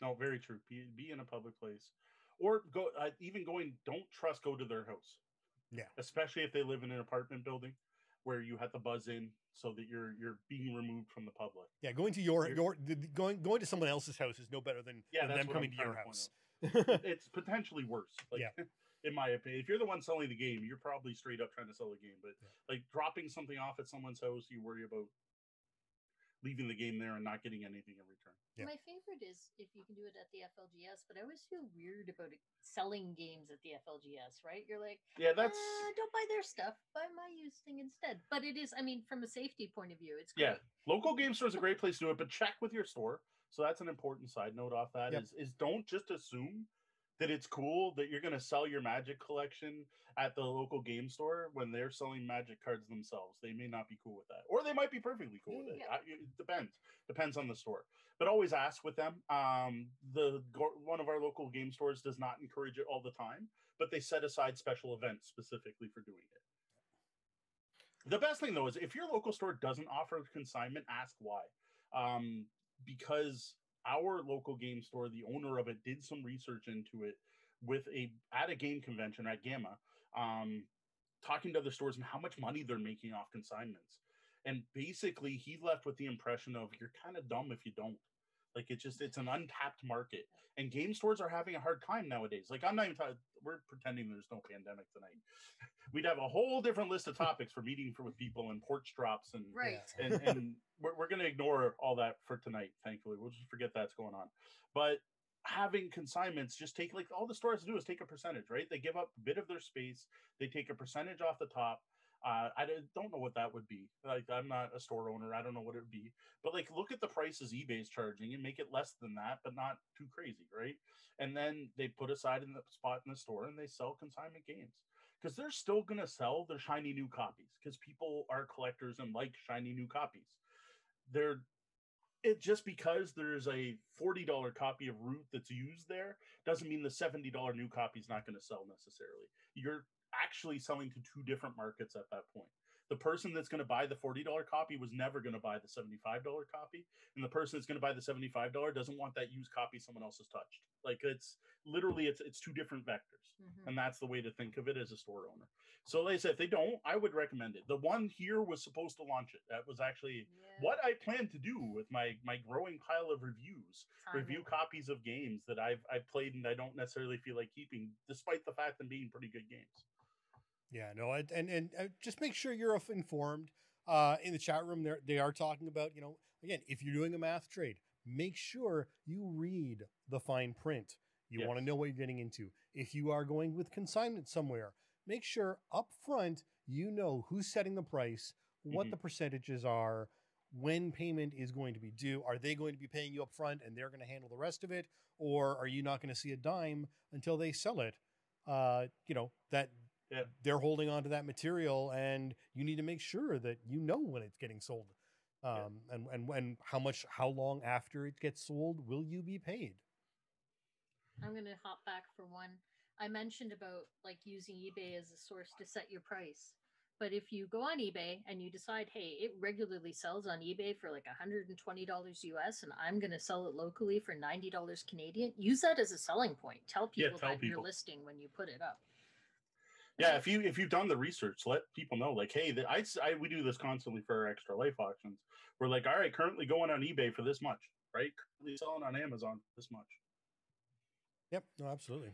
No, very true. Be, be in a public place, or go. Uh, even going, don't trust. Go to their house. Yeah. Especially if they live in an apartment building. where you have to buzz in so that you're you're being removed from the public. Yeah, going to your your going going to someone else's house is no better than, Yeah, than them coming I'm to your to house. It's potentially worse. Like, Yeah. in my opinion, if you're the one selling the game, you're probably straight up trying to sell the game. But Yeah. like dropping something off at someone's house, you worry about leaving the game there and not getting anything in return. Yeah. My favorite is if you can do it at the FLGS, but I always feel weird about selling games at the FLGS, right? You're like, Yeah, that's "Uh, don't buy their stuff, buy my used thing instead. But it is, I mean, from a safety point of view, it's great. Yeah. local game store is a great place to do it, but check with your store. So that's an important side note off that is Yep. is don't just assume that it's cool that you're going to sell your magic collection at the local game store when they're selling magic cards themselves. They may not be cool with that, or they might be perfectly cool with it. Yeah. I- It depends. Depends on the store. But always ask with them. Um, the one of our local game stores does not encourage it all the time, but they set aside special events specifically for doing it. The best thing though is if your local store doesn't offer consignment, ask why. Um, because our local game store, the owner of it, did some research into it with a at a game convention at GAMA, um, talking to other stores and how much money they're making off consignments. And basically, he left with the impression of you're kind of dumb if you don't. Like it's just it's an untapped market, and game stores are having a hard time nowadays. Like I'm not even talking. We're pretending there's no pandemic tonight. We'd have a whole different list of topics for meeting for with people and porch drops and Right. and, and we're, we're going to ignore all that for tonight thankfully we'll just forget that's going on but having consignments just take like all the stores do is take a percentage right they give up a bit of their space they take a percentage off the top uh, I don't- know what that would be. Like, I'm not a store owner. I don't know what it would be. But like, look at the prices eBay's charging and make it less than that, but not too crazy, right? And then they put aside in the spot in the store and they sell consignment games because they're still going to sell their shiny new copies because people are collectors and like shiny new copies. They're it just because there's a $40 copy of Root that's used there doesn't mean the $70 new copy is not going to sell necessarily. You're actually selling to two different markets at that point. The person that's going to buy the $40 copy was never going to buy the $75 copy. And the person that's going to buy the $75 doesn't want that used copy someone else has touched. Like it's literally it's it's two different vectors Mhm. and that's the way to think of it as a store owner. So, like I said, if they don't, I would recommend it. The one here was supposed to launch it. That was actually Yeah, what I plan to do with my my growing pile of reviews. Review timing. copies of games that I've I've played and I don't necessarily feel like keeping, despite the fact them being pretty good games. Yeah, no, and and, and uh, just make sure you're informed. Uh, in the chat room, they are talking about you know again if you're doing a math trade, make sure you read the fine print. You want to know what you're getting into. If you are going with consignment somewhere, make sure up front you know who's setting the price, what Mhm. the percentages are, when payment is going to be due. Are they going to be paying you up front and they're going to handle the rest of it, or are you not going to see a dime until they sell it? Uh, you know that Yeah. they're holding on to that material and you need to make sure that you know when it's getting sold Yeah. um, and, and and how much how long after it gets sold will you be paid I'm going to hop back for one. I mentioned about like using eBay as a source to set your price. But if you go on eBay and you decide, hey, it regularly sells on eBay for like $120 US and I'm going to sell it locally for $90 Canadian, use that as a selling point. Tell Yeah, people tell that in your people. listing when you put it up. Yeah, if you if you've done the research, let people know. Like, hey, the, I, I- we do this constantly for our extra life auctions. We're like, all right, currently going on eBay for this much, right? Currently selling on Amazon this much. yep no absolutely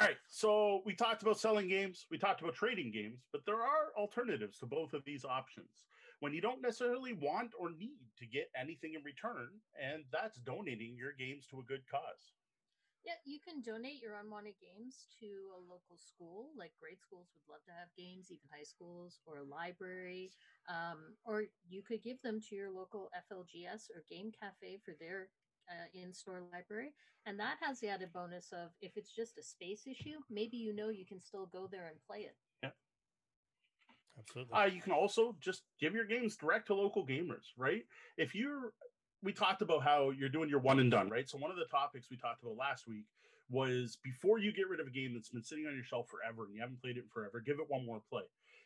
All right, so we talked about selling games, we talked about trading games, but there are alternatives to both of these options when you don't necessarily want or need to get anything in return, and that's donating your games to a good cause. Yeah, you can donate your unwanted games to a local school. Like grade schools would love to have games, even high schools or a library. Um, or you could give them to your local FLGS or Game Cafe for their uh, in store library. And that has the added bonus of if it's just a space issue, maybe you know you can still go there and play it. absolutely Uh, you can also just give your games direct to local gamers, right? If you're, we talked about how you're doing your one and done, right? So one of the topics we talked about last week was before you get rid of a game that's been sitting on your shelf forever and you haven't played it forever, give it one more play.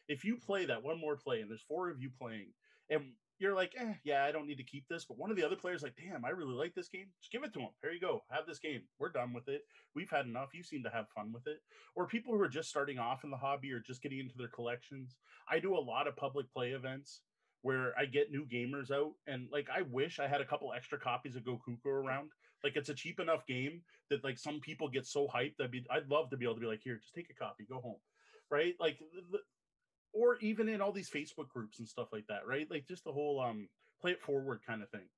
If you play that one more play and there's four of you playing, and you're like, eh, yeah, I don't need to keep this. But one of the other players, like, damn, I really like this game. Just give it to him. Here you go. Have this game. We're done with it. We've had enough. You seem to have fun with it. Or people who are just starting off in the hobby or just getting into their collections. I do a lot of public play events where I get new gamers out, and like, I wish I had a couple extra copies of Gokuko around. Like, it's a cheap enough game that like some people get so hyped. I'd be, I'd love to be able to be like, here, just take a copy, go home, right? Like. The, or even in all these Facebook groups and stuff like that, right? Like just the whole um play it forward kind of thing.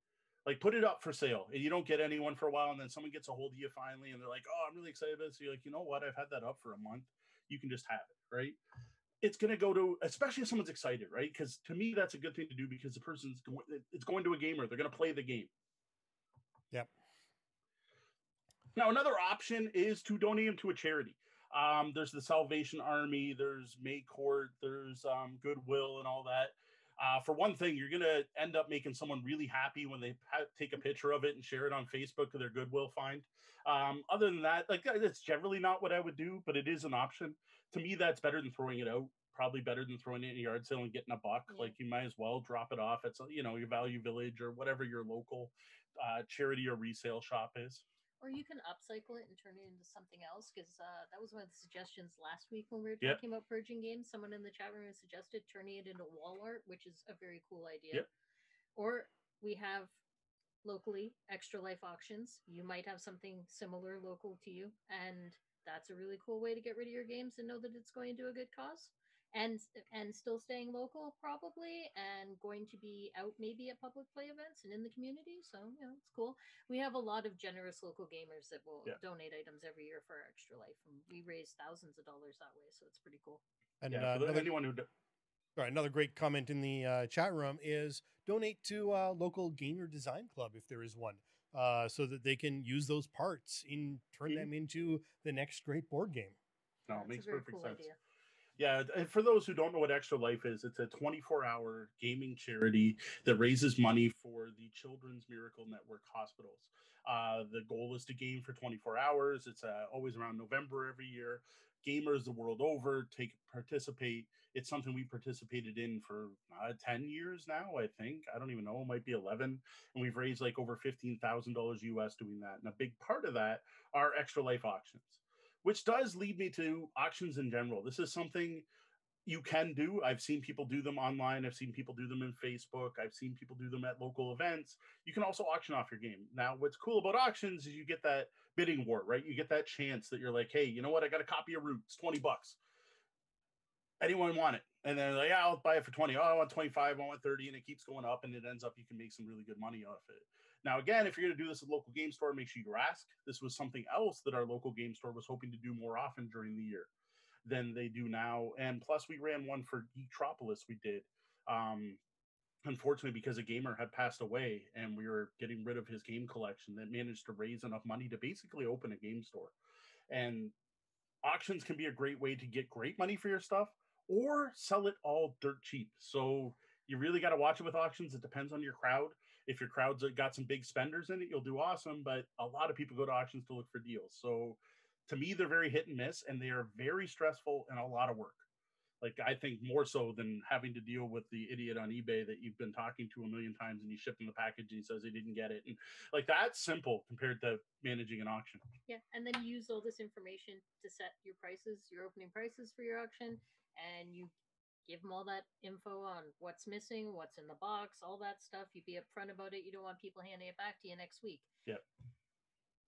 Like put it up for sale and you don't get anyone for a while, and then someone gets a hold of you finally, and they're like, "Oh, I'm really excited about this." So you're like, "You know what? I've had that up for a month. You can just have it, right?" It's gonna go to, especially if someone's excited, right? Because to me, that's a good thing to do because the person's going, it's going to a gamer. They're gonna play the game. Yep. Now, another option is to donate them to a charity. Um, there's the Salvation Army, there's May Court, there's um, Goodwill, and all that. Uh, for one thing, you're going to end up making someone really happy when they ha- take a picture of it and share it on Facebook to their Goodwill find. Um, other than that, like that's generally not what I would do, but it is an option. To me, that's better than throwing it out. Probably better than throwing it in a yard sale and getting a buck. Yeah. Like you might as well drop it off at you know your Value Village or whatever your local uh, charity or resale shop is. Or you can upcycle it and turn it into something else because uh, that was one of the suggestions last week when we were Yep. talking about purging games. Someone in the chat room has suggested turning it into wall art, which is a very cool idea. Yep. Or we have locally extra life auctions. You might have something similar local to you, and that's a really cool way to get rid of your games and know that it's going to a good cause. And and still staying local probably, and going to be out maybe at public play events and in the community. So you know it's cool we have a lot of generous local gamers that will Yeah. donate items every year for extra life and we raise thousands of dollars that way so it's pretty cool And yeah, uh, another, anyone who d- all right, another great comment in the uh, chat room is donate to uh, local gamer design club if there is one, uh, so that they can use those parts in turn Mhm. them into the next great board game. no, That's it makes perfect cool sense. idea Yeah, and for those who don't know what Extra Life is, it's a 24 hour gaming charity that raises money for the Children's Miracle Network hospitals. Uh, the goal is to game for 24 hours. It's uh, always around November every year. Gamers the world over take participate. It's something we participated in for uh, 10 years now, I think. I don't even know, it might be 11. And we've raised like over $15,000 US doing that. And a big part of that are Extra Life auctions which does lead me to auctions in general. This is something you can do. I've seen people do them online. I've seen people do them in Facebook. I've seen people do them at local events. You can also auction off your game. Now, what's cool about auctions is you get that bidding war, right? You get that chance that you're like, hey, you know what? I got a copy of Root. It's 20 bucks. Anyone want it? And then like, yeah, I'll buy it for 20. Oh, I want 25, I want 30, and it keeps going up and it ends up you can make some really good money off it. Now, again, if you're to do this at local game store, make sure you ask. This was something else that our local game store was hoping to do more often during the year than they do now. And plus, we ran one for Geektropolis. We did. Um, unfortunately, because a gamer had passed away and we were getting rid of his game collection, that managed to raise enough money to basically open a game store. And auctions can be a great way to get great money for your stuff or sell it all dirt cheap. So you really got to watch it with auctions. It depends on your crowd. If your crowd's uh, got some big spenders in it, you'll do awesome. But a lot of people go to auctions to look for deals. So to me, they're very hit and miss, and they are very stressful and a lot of work. Like I think more so than having to deal with the idiot on eBay that you've been talking to a million times, and you ship him the package and he says he didn't get it, and like that's simple compared to managing an auction. yeah and then you use all this information to set your prices your opening prices for your auction and you give them all that info on what's missing what's in the box all that stuff. You be upfront about it. You don't want people handing it back to you next week. Yep.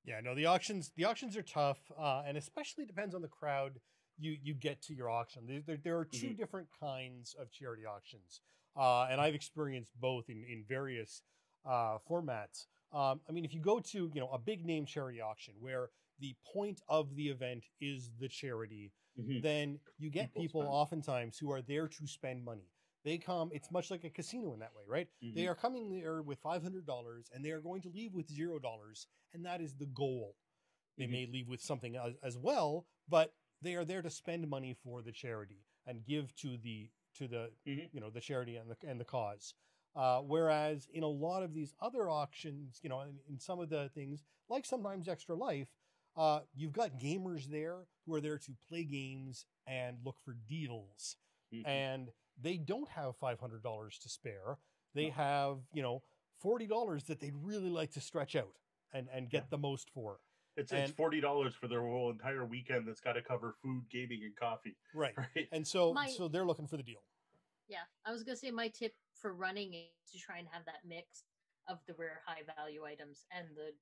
Yeah, no, the auctions the auctions are tough, uh, and especially depends on the crowd you you get to your auction. There, there, there are 2 Mhm. different kinds of charity auctions, uh, and I've experienced both in in various uh, formats. Um, I mean, if you go to you know a big name charity auction where the point of the event is the charity, then you get People people oftentimes who are there to spend money. They come. It's much like a casino in that way, right? They are coming there with five hundred dollars, and they are going to leave with zero dollars, and that is the goal. They Mhm. may leave with something as, as well, but they are there to spend money for the charity and give to the to the Mhm. you know the charity and the and the cause. Uh, whereas in a lot of these other auctions, you know, in, in some of the things like sometimes Extra Life, uh, you've got gamers there who are there to play games and look for deals Mhm. and they don't have $500 to spare they have you know forty dollars that they'd really like to stretch out and and get Yeah. the most for. It's And- it's forty dollars for their whole entire weekend. That's got to cover food, gaming, and coffee. Right. Right. And so My- so they're looking for the deal. Yeah, I was gonna say my tip for running is to try and have that mix of the rare high value items and the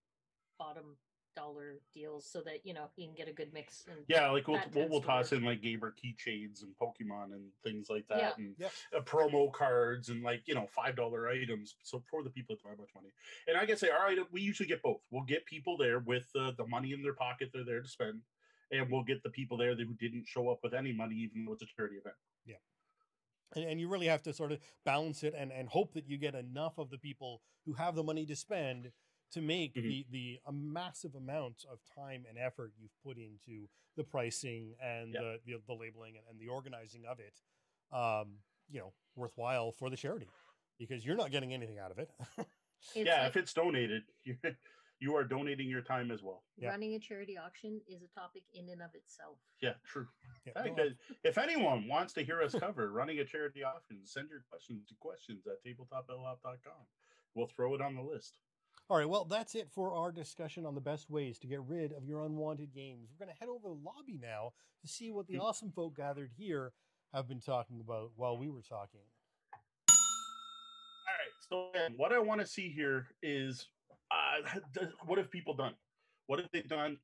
bottom dollar deals, so that you know you can get a good mix. And Yeah, like we'll we'll, we'll toss in like gamer keychains and Pokemon and things like that, Yeah. and Yep. uh, promo cards and like you know five dollar items. So for the people that don't have much money, and I can say, all right, we usually get both. We'll get people there with uh, the money in their pocket they're there to spend, and we'll get the people there that who didn't show up with any money, even though it's a charity event. Yeah. And, and you really have to sort of balance it and, and hope that you get enough of the people who have the money to spend to make Mhm. the the a massive amount of time and effort you've put into the pricing and Yeah. the, the the labeling and, and the organizing of it um you know worthwhile for the charity because you're not getting anything out of it it's yeah, like if it's donated, you, you are donating your time as well. Yeah. running a charity auction is a topic in and of itself. Yeah, true. Yeah, Hey, if anyone wants to hear us cover running a charity auction, send your questions to questions at tabletopbellhop.com. We'll throw it on the list. All right, well, that's it for our discussion on the best ways to get rid of your unwanted games. We're going to head over to the lobby now to see what the Mm. awesome folk gathered here have been talking about while we were talking. All right. So what I want to see here is uh, what have people done? What have they done?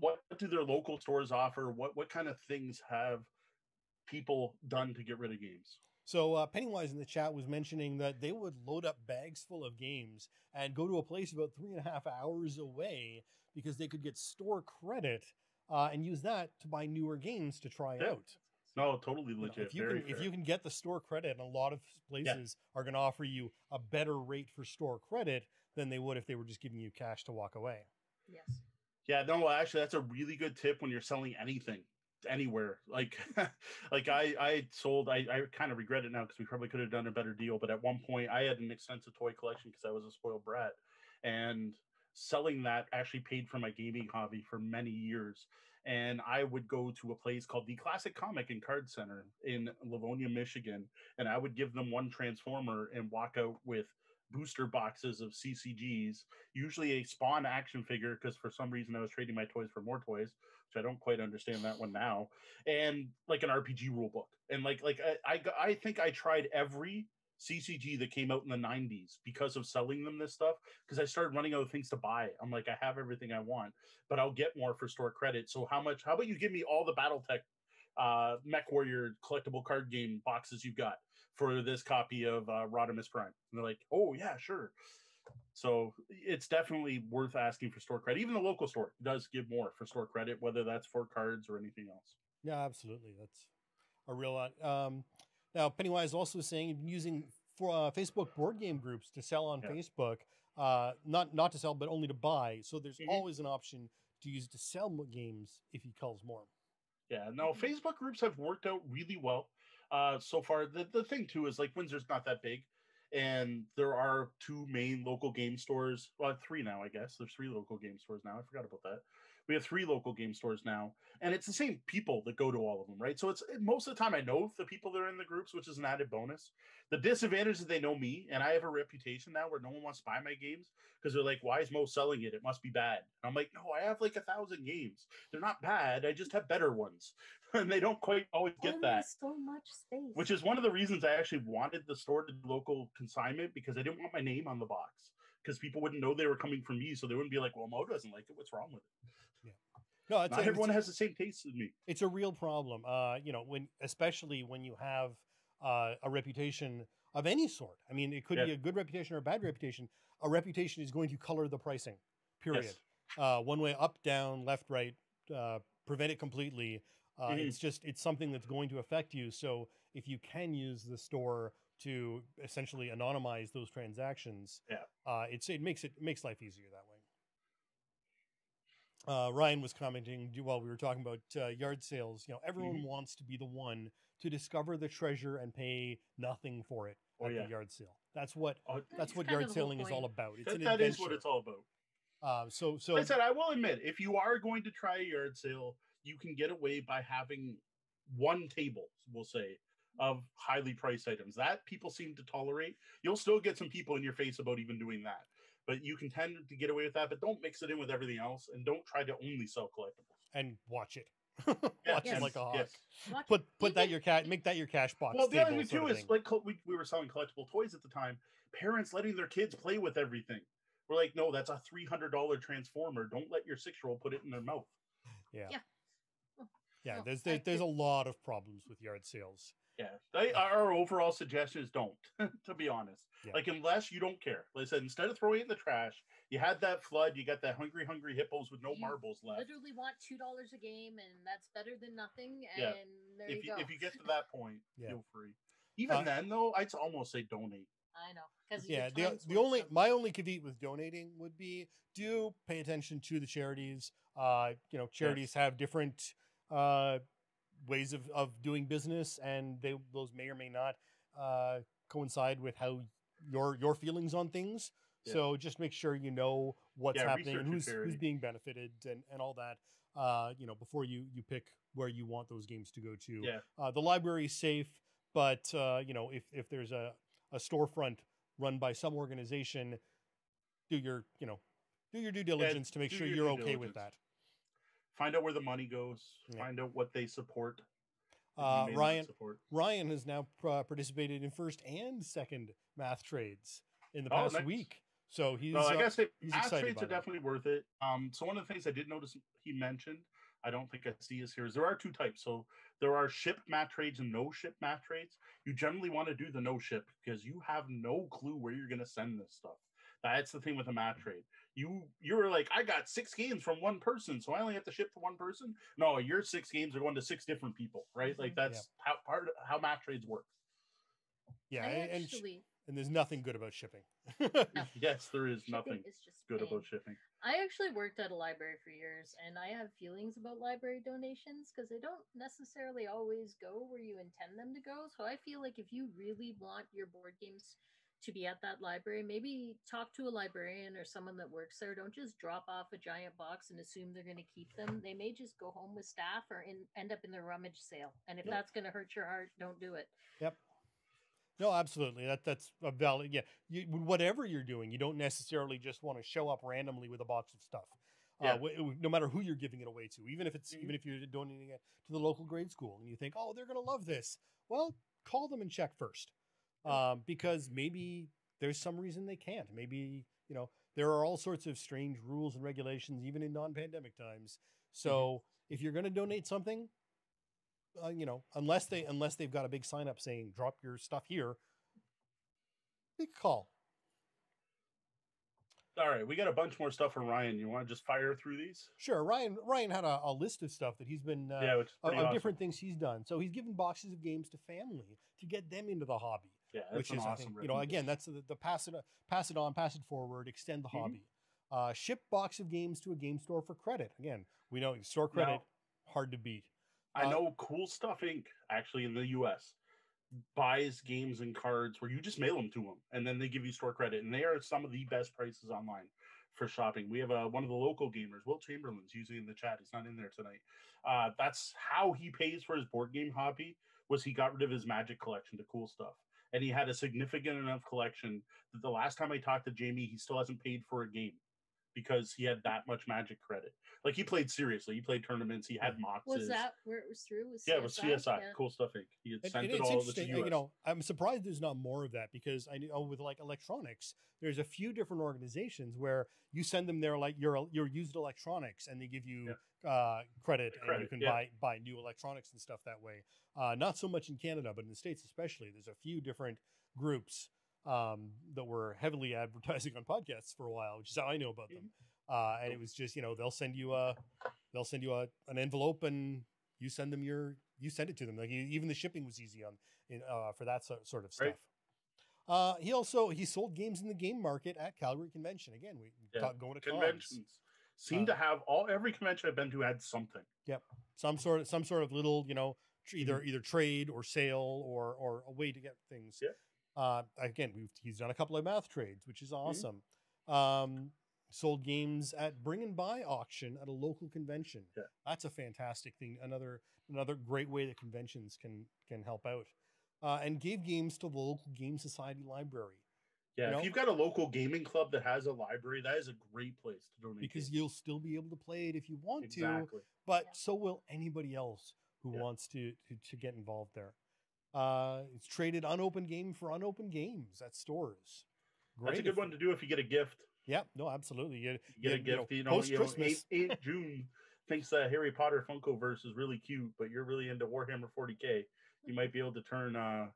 What do their local stores offer? What what kind of things have people done to get rid of games? So uh, Pennywise in the chat was mentioning that they would load up bags full of games and go to a place about three and a half hours away because they could get store credit uh, and use that to buy newer games to try Yeah. out. No, totally You know, legit. if you very can, if you can get the store credit, and a lot of places are going to offer you a better rate for store credit than they would if they were just giving you cash to walk away. Yes. Yeah, no, actually, that's a really good tip when you're selling anything anywhere. Like, like I, I sold. I, I kind of regret it now because we probably could have done a better deal. But at one point, I had an extensive toy collection because I was a spoiled brat, and selling that actually paid for my gaming hobby for many years. And I would go to a place called the Classic Comic and Card Center in Livonia, Michigan, and I would give them one Transformer and walk out with booster boxes of CCGs usually a spawn action figure because for some reason I was trading my toys for more toys, which I don't quite understand that one now, and like an RPG rule book. And like like I I think I tried every CCG that came out in the 90s because of selling them this stuff because I started running out of things to buy. I'm like I have everything I want, but I'll get more for store credit. So how much how about you give me all the BattleTech uh Mech Warrior collectible card game boxes you've got for this copy of uh Rodimus Prime? And they're like, "Oh yeah, sure." So it's definitely worth asking for store credit. Even the local store does give more for store credit, whether that's for cards or anything else. Yeah, absolutely. That's a real lot. Um, now, Pennywise also saying you've been using for uh, Facebook board game groups to sell on Yeah. Facebook, uh, not not to sell, but only to buy. So there's Mhm. always an option to use to sell games if he calls more. Yeah, no, Facebook groups have worked out really well uh, so far. The, the thing, too, is like Windsor's not that big. And there are two main local game stores. Well, three now, I guess. There's three local game stores now. I forgot about that. We have three local game stores now, and it's the same people that go to all of them, right? So it's most of the time I know the people that are in the groups, which is an added bonus. The disadvantage is they know me, and I have a reputation now where no one wants to buy my games because they're like, "Why is Moe selling it? It must be bad." And I'm like, "No, I have like a thousand games. They're not bad. I just have better ones." and they don't quite always get that so much space. which is one of the reasons I actually wanted the store to do local consignment because I didn't want my name on the box because people wouldn't know they were coming from me, so they wouldn't be like, "Well, Moe doesn't like it. What's wrong with it?" No, Not a, everyone has the same taste as me. it's a real problem. Uh, you know, when especially when you have uh, a reputation of any sort. I mean, it could Yeah. be a good reputation or a bad reputation. A reputation is going to color the pricing. Period. Yes. uh, one way up, down, left, right, uh, prevent it completely. Uh, Mhm. It's just it's something that's going to affect you. So if you can use the store to essentially anonymize those transactions, Yeah. uh, it's it makes it makes life easier that way. Uh, Ryan was commenting while we were talking about uh, yard sales. You know, everyone Mhm. wants to be the one to discover the treasure and pay nothing for it Oh, at yeah. the yard sale. That's what Oh, that's That's what yard of selling is all about. It's that, an that is what it's all about. Uh, so so I said I will admit, if you are going to try a yard sale, you can get away by having one table, we'll say, of highly priced items. That people seem to tolerate. You'll still get some people in your face about even doing that, but you can tend to get away with that. But don't mix it in with everything else, and don't try to only sell collectibles. and watch it. Watch yes, it like a hawk. yes. Put put that your cat make that your cash box. Well, the table other thing sort too is like we, we were selling collectible toys at the time. Parents letting their kids play with everything. We're like, no, that's a three hundred dollar transformer. Don't let your six year old put it in their mouth. yeah, Yeah. Yeah. No, There's I there, there's a lot of problems with yard sales. Yeah, they, our overall suggestion is don't. to be honest, Yeah. like unless you don't care. Like I said, instead of throwing it in the trash, you had that flood. You got that hungry, hungry hippos with no You marbles left. literally want two dollars a game, and that's better than nothing. And Yeah. there If you you, go. if you get to that point, Yeah. feel free. Even Uh, then, though, I'd almost say donate. I know because Yeah, the the only my only caveat with donating would be do pay attention to the charities. Uh, you know, charities have different uh ways of of doing business, and they those may or may not uh coincide with how your your feelings on things. Yeah. So just make sure you know what's Yeah, happening and who's who's being benefited and and all that. Uh, you know, before you you pick where you want those games to go to. Yeah. Uh, the library is safe, but uh, you know, if if there's a a storefront run by some organization, do your you know do your due diligence to make sure you're okay with that. Find out where the money goes. Yeah. Find out what they support. Uh, Ryan support. Ryan has now uh, participated in first and second math trades in the Oh, past nice. week, so he's No, I uh, say, he's math trades are definitely worth it. Um, so one of the things I did notice he mentioned, I don't think I see is here, is there are two types. So there are ship math trades and no ship math trades. You generally want to do the no ship because you have no clue where you're gonna send this stuff. That's the thing with a math trade. You you were like, I got six games from one person, so I only have to ship to one person. No, your six games are going to six different people, right? Like mm-hmm. that's how part of how math trades work. yeah, I and, and sh- actually and there's nothing good about shipping. Yes, there is shipping nothing is just good pain. about shipping. I actually worked at a library for years, and I have feelings about library donations because they don't necessarily always go where you intend them to go. So I feel like if you really want your board games to be at that library, maybe talk to a librarian or someone that works there. Don't just drop off a giant box and assume they're going to keep them. They may just go home with staff or in, end up in the rummage sale. And if Yep. that's going to hurt your heart, don't do it. Yep. No, absolutely. That that's a valid. Yeah, you, whatever you're doing, you don't necessarily just want to show up randomly with a box of stuff. Yeah. Uh, w- w- no matter who you're giving it away to, even if it's Mhm. even if you're donating it to the local grade school, and you think, oh, they're gonna love this. Well, call them and check first, um, because maybe there's some reason they can't. Maybe you know there are all sorts of strange rules and regulations, even in non-pandemic times. So if you're going to donate something, uh, you know, unless they unless they've got a big sign up saying drop your stuff here, big call. All right, we got a bunch more stuff for Ryan. You want to just fire through these? Sure, Ryan. Ryan had a, a list of stuff that he's been uh, yeah, which is of, pretty of awesome. different things he's done. So he's given boxes of games to family to get them into the hobby, Yeah, which is awesome. Think you know again that's the, the pass it pass it on, pass it forward, extend the Mhm. hobby. Uh, ship box of games to a game store for credit. Again, we know store Now- credit hard to beat. I uh, know Cool Stuff Inc. actually in the U.S. buys games and cards where you just mail them to them and then they give you store credit, and they are some of the best prices online for shopping. We have uh, one of the local gamers, Will Chamberlain's, usually in the chat. He's not in there tonight. Uh, that's how he pays for his board game hobby. Was he got rid of his Magic collection to Cool Stuff, and he had a significant enough collection that the last time I talked to Jamie, he still hasn't paid for a game because he had that much Magic credit. Like he played seriously. He played tournaments. He had mocks. Was that where it was through? Was Yeah, it was CSI. Yeah. Cool stuff. Inc. He had And, sent and it it's all over to the US. you know. I'm surprised there's not more of that because I know oh, with like electronics, there's a few different organizations where you send them their like your your used electronics and they give you uh, credit, and you can yeah. buy buy new electronics and stuff that way. Uh, not so much in Canada, but in the states especially, there's a few different groups um, that were heavily advertising on podcasts for a while, which is how I know about them. Mm-hmm. Uh, and it was just you know they'll send you a they'll send you a, an envelope and you send them your you send it to them like even the shipping was easy on in uh, for that so- sort of stuff Right. uh, he also he sold games in the game market at calgary convention again we Yeah. going to cons. Seem Uh, to have all every convention I've been to had something. Yep, some sort of some sort of little you know tr- Mm-hmm. either either trade or sale or or a way to get things Yeah. uh, again we've he's done a couple of math trades which is Mm-hmm. awesome um, sold games at bring and buy auction at a local convention Yeah. that's a fantastic thing another another great way that conventions can can help out uh, and gave games to the local game society library Yeah, You know? if you've got a local gaming club that has a library, that is a great place to donate. because games. you'll still be able to play it if you want to exactly. but Yeah. so will anybody else who Yeah. wants to, to to get involved there. Uh, it's traded unopened game for unopened games at stores. Great That's a good one to do if you get a gift. Yeah, no, absolutely. You, You get a you know, gift. You know, you know, eight, post-Christmas. eight June thinks that Harry Potter Funko verse is really cute, but you're really into Warhammer 40k. You might be able to turn uh,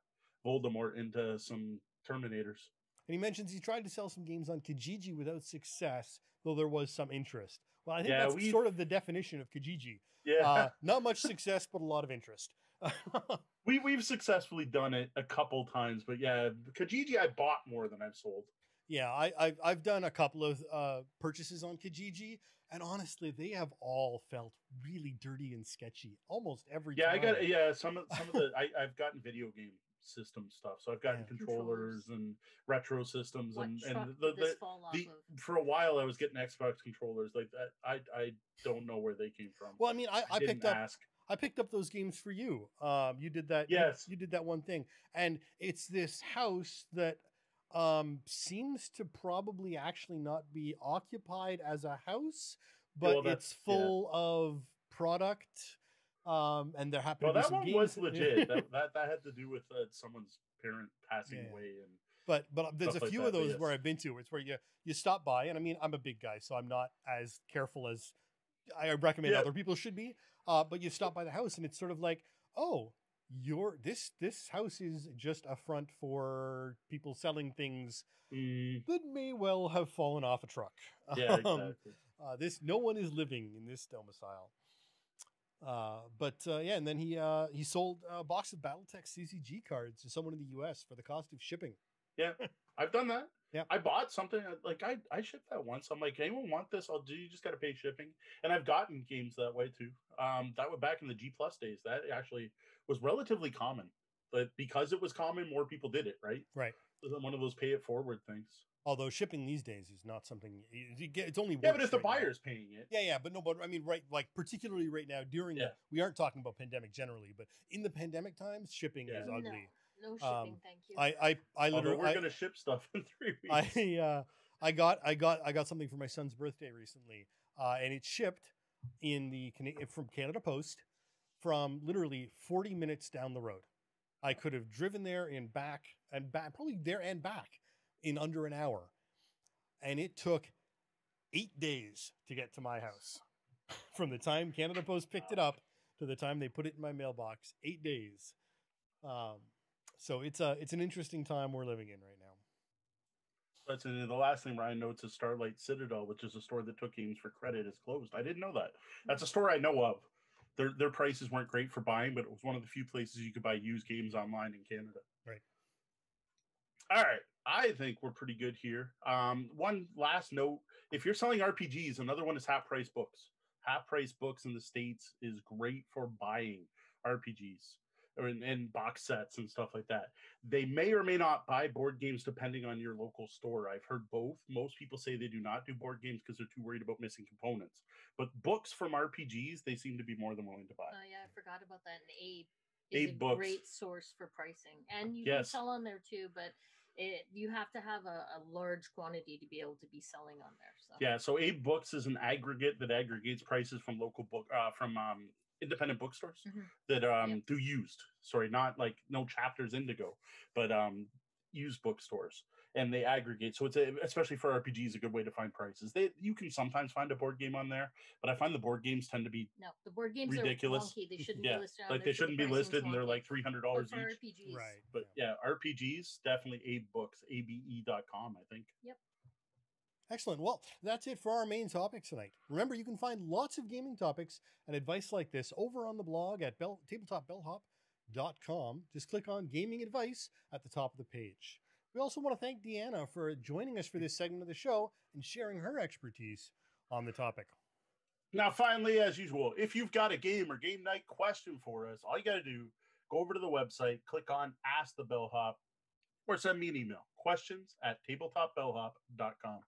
Voldemort into some Terminators. And he mentions he tried to sell some games on Kijiji without success, though there was some interest. Well, I think Yeah, that's we've- sort of the definition of Kijiji. Yeah, Uh, not much success, but a lot of interest. we we've successfully done it a couple times, but yeah, Kijiji I bought more than I've sold. yeah, I, I've, I've done a couple of uh, purchases on Kijiji, and honestly, they have all felt really dirty and sketchy almost every time. Yeah, I got yeah some of some of the I, I've gotten video game system stuff, so I've gotten Yeah. controllers and retro systems What and and did the, the, the of? for a while I was getting Xbox controllers like that. I I don't know where they came from. Well, I mean, I, I didn't picked up ask. I picked up those games for you. Um, you did that. Yes. you, did that one thing, and it's this house that um seems to probably actually not be occupied as a house, but Well, it's that's- yeah. full of product. Um, and there happen Well, that one games. was legit. that, that that had to do with uh, someone's parent passing Yeah. away, and but but there's a like few that, of those where. I've been to. It's where you you stop by, and I mean, I'm a big guy, so I'm not as careful as I recommend Yeah. other people should be. Uh, but you stop by the house, and it's sort of like, oh, your this this house is just a front for people selling things Mm, that may well have fallen off a truck. yeah, Um, exactly. uh, this no one is living in this domicile. Uh, but uh, yeah, and then he uh, he sold a box of BattleTech CCG cards to someone in the U.S. for the cost of shipping. Yeah, I've done that. Yeah. I bought something uh, like I I shipped that once. I'm like, anyone want this? I'll do. You just got to pay shipping. And I've gotten games that way too. Um, that was back in the G Plus days. That actually was relatively common, but because it was common, more people did it. Right. Right. It was one of those pay it forward things. Although shipping these days is not something you you get. It's only Yeah, works but if the right now. buyer's paying it, Yeah, yeah, but no, but I mean, right, like particularly right now during the, we aren't talking about pandemic generally, but in the pandemic times, shipping Yeah. is ugly. no shipping, Um, thank you. I, I, I although literally, we're I, gonna ship stuff in three weeks. I, uh, I got, I got, I got something for my son's birthday recently, uh, and it shipped in the Cana- from Canada Post from literally 40 minutes down the road. I could have driven there and back and back, probably there and back in under an hour, and it took eight days to get to my house from the time Canada Post picked it up to the time they put it in my mailbox. Eight days. Um, so it's a it's an interesting time we're living in right now. That's and the last thing Ryan notes is Starlight Citadel, which is a store that took games for credit, is closed. I didn't know that. That's a store I know of. Their their prices weren't great for buying, but it was one of the few places you could buy used games online in Canada. Right. All right. I think we're pretty good here. Um, one last note: if you're selling RPGs, another one is half price books. Half price books in the states is great for buying RPGs or in, and box sets and stuff like that. They may or may not buy board games depending on your local store. I've heard both. Most people say they do not do board games because they're too worried about missing components. But books from RPGs, they seem to be more than willing to buy. Oh yeah, I forgot about that. And Abe is Abe a Books. great source for pricing, and you can sell on there too. But it, you have to have a, a large quantity to be able to be selling on there. So Yeah, so Abe Books is an aggregate that aggregates prices from local book uh, from um, independent bookstores Mhm. that um, do used. Sorry, not like no chapters Indigo, but um, used bookstores, and they aggregate. So it's a, especially for RPGs a good way to find prices. They you can sometimes find a board game on there, but I find the board games tend to be no, the board games Ridiculous. are wonky. They shouldn't Yeah, be listed. On like they shouldn't be listed, and they're like three hundred dollars each. RPGs, Right. But yeah, RPGs definitely Abe Books, abe.com, I think. Yep. Excellent. Well, that's it for our main topics tonight. Remember, you can find lots of gaming topics and advice like this over on the blog at bell, tabletopbellhop.com. Just click on gaming advice at the top of the page. We also want to thank Deanna for joining us for this segment of the show and sharing her expertise on the topic. Now, finally, as usual, if you've got a game or game night question for us, all you got to do, go over to the website, click on Ask the Bellhop, or send me an email. Questions at tabletopbellhop.com.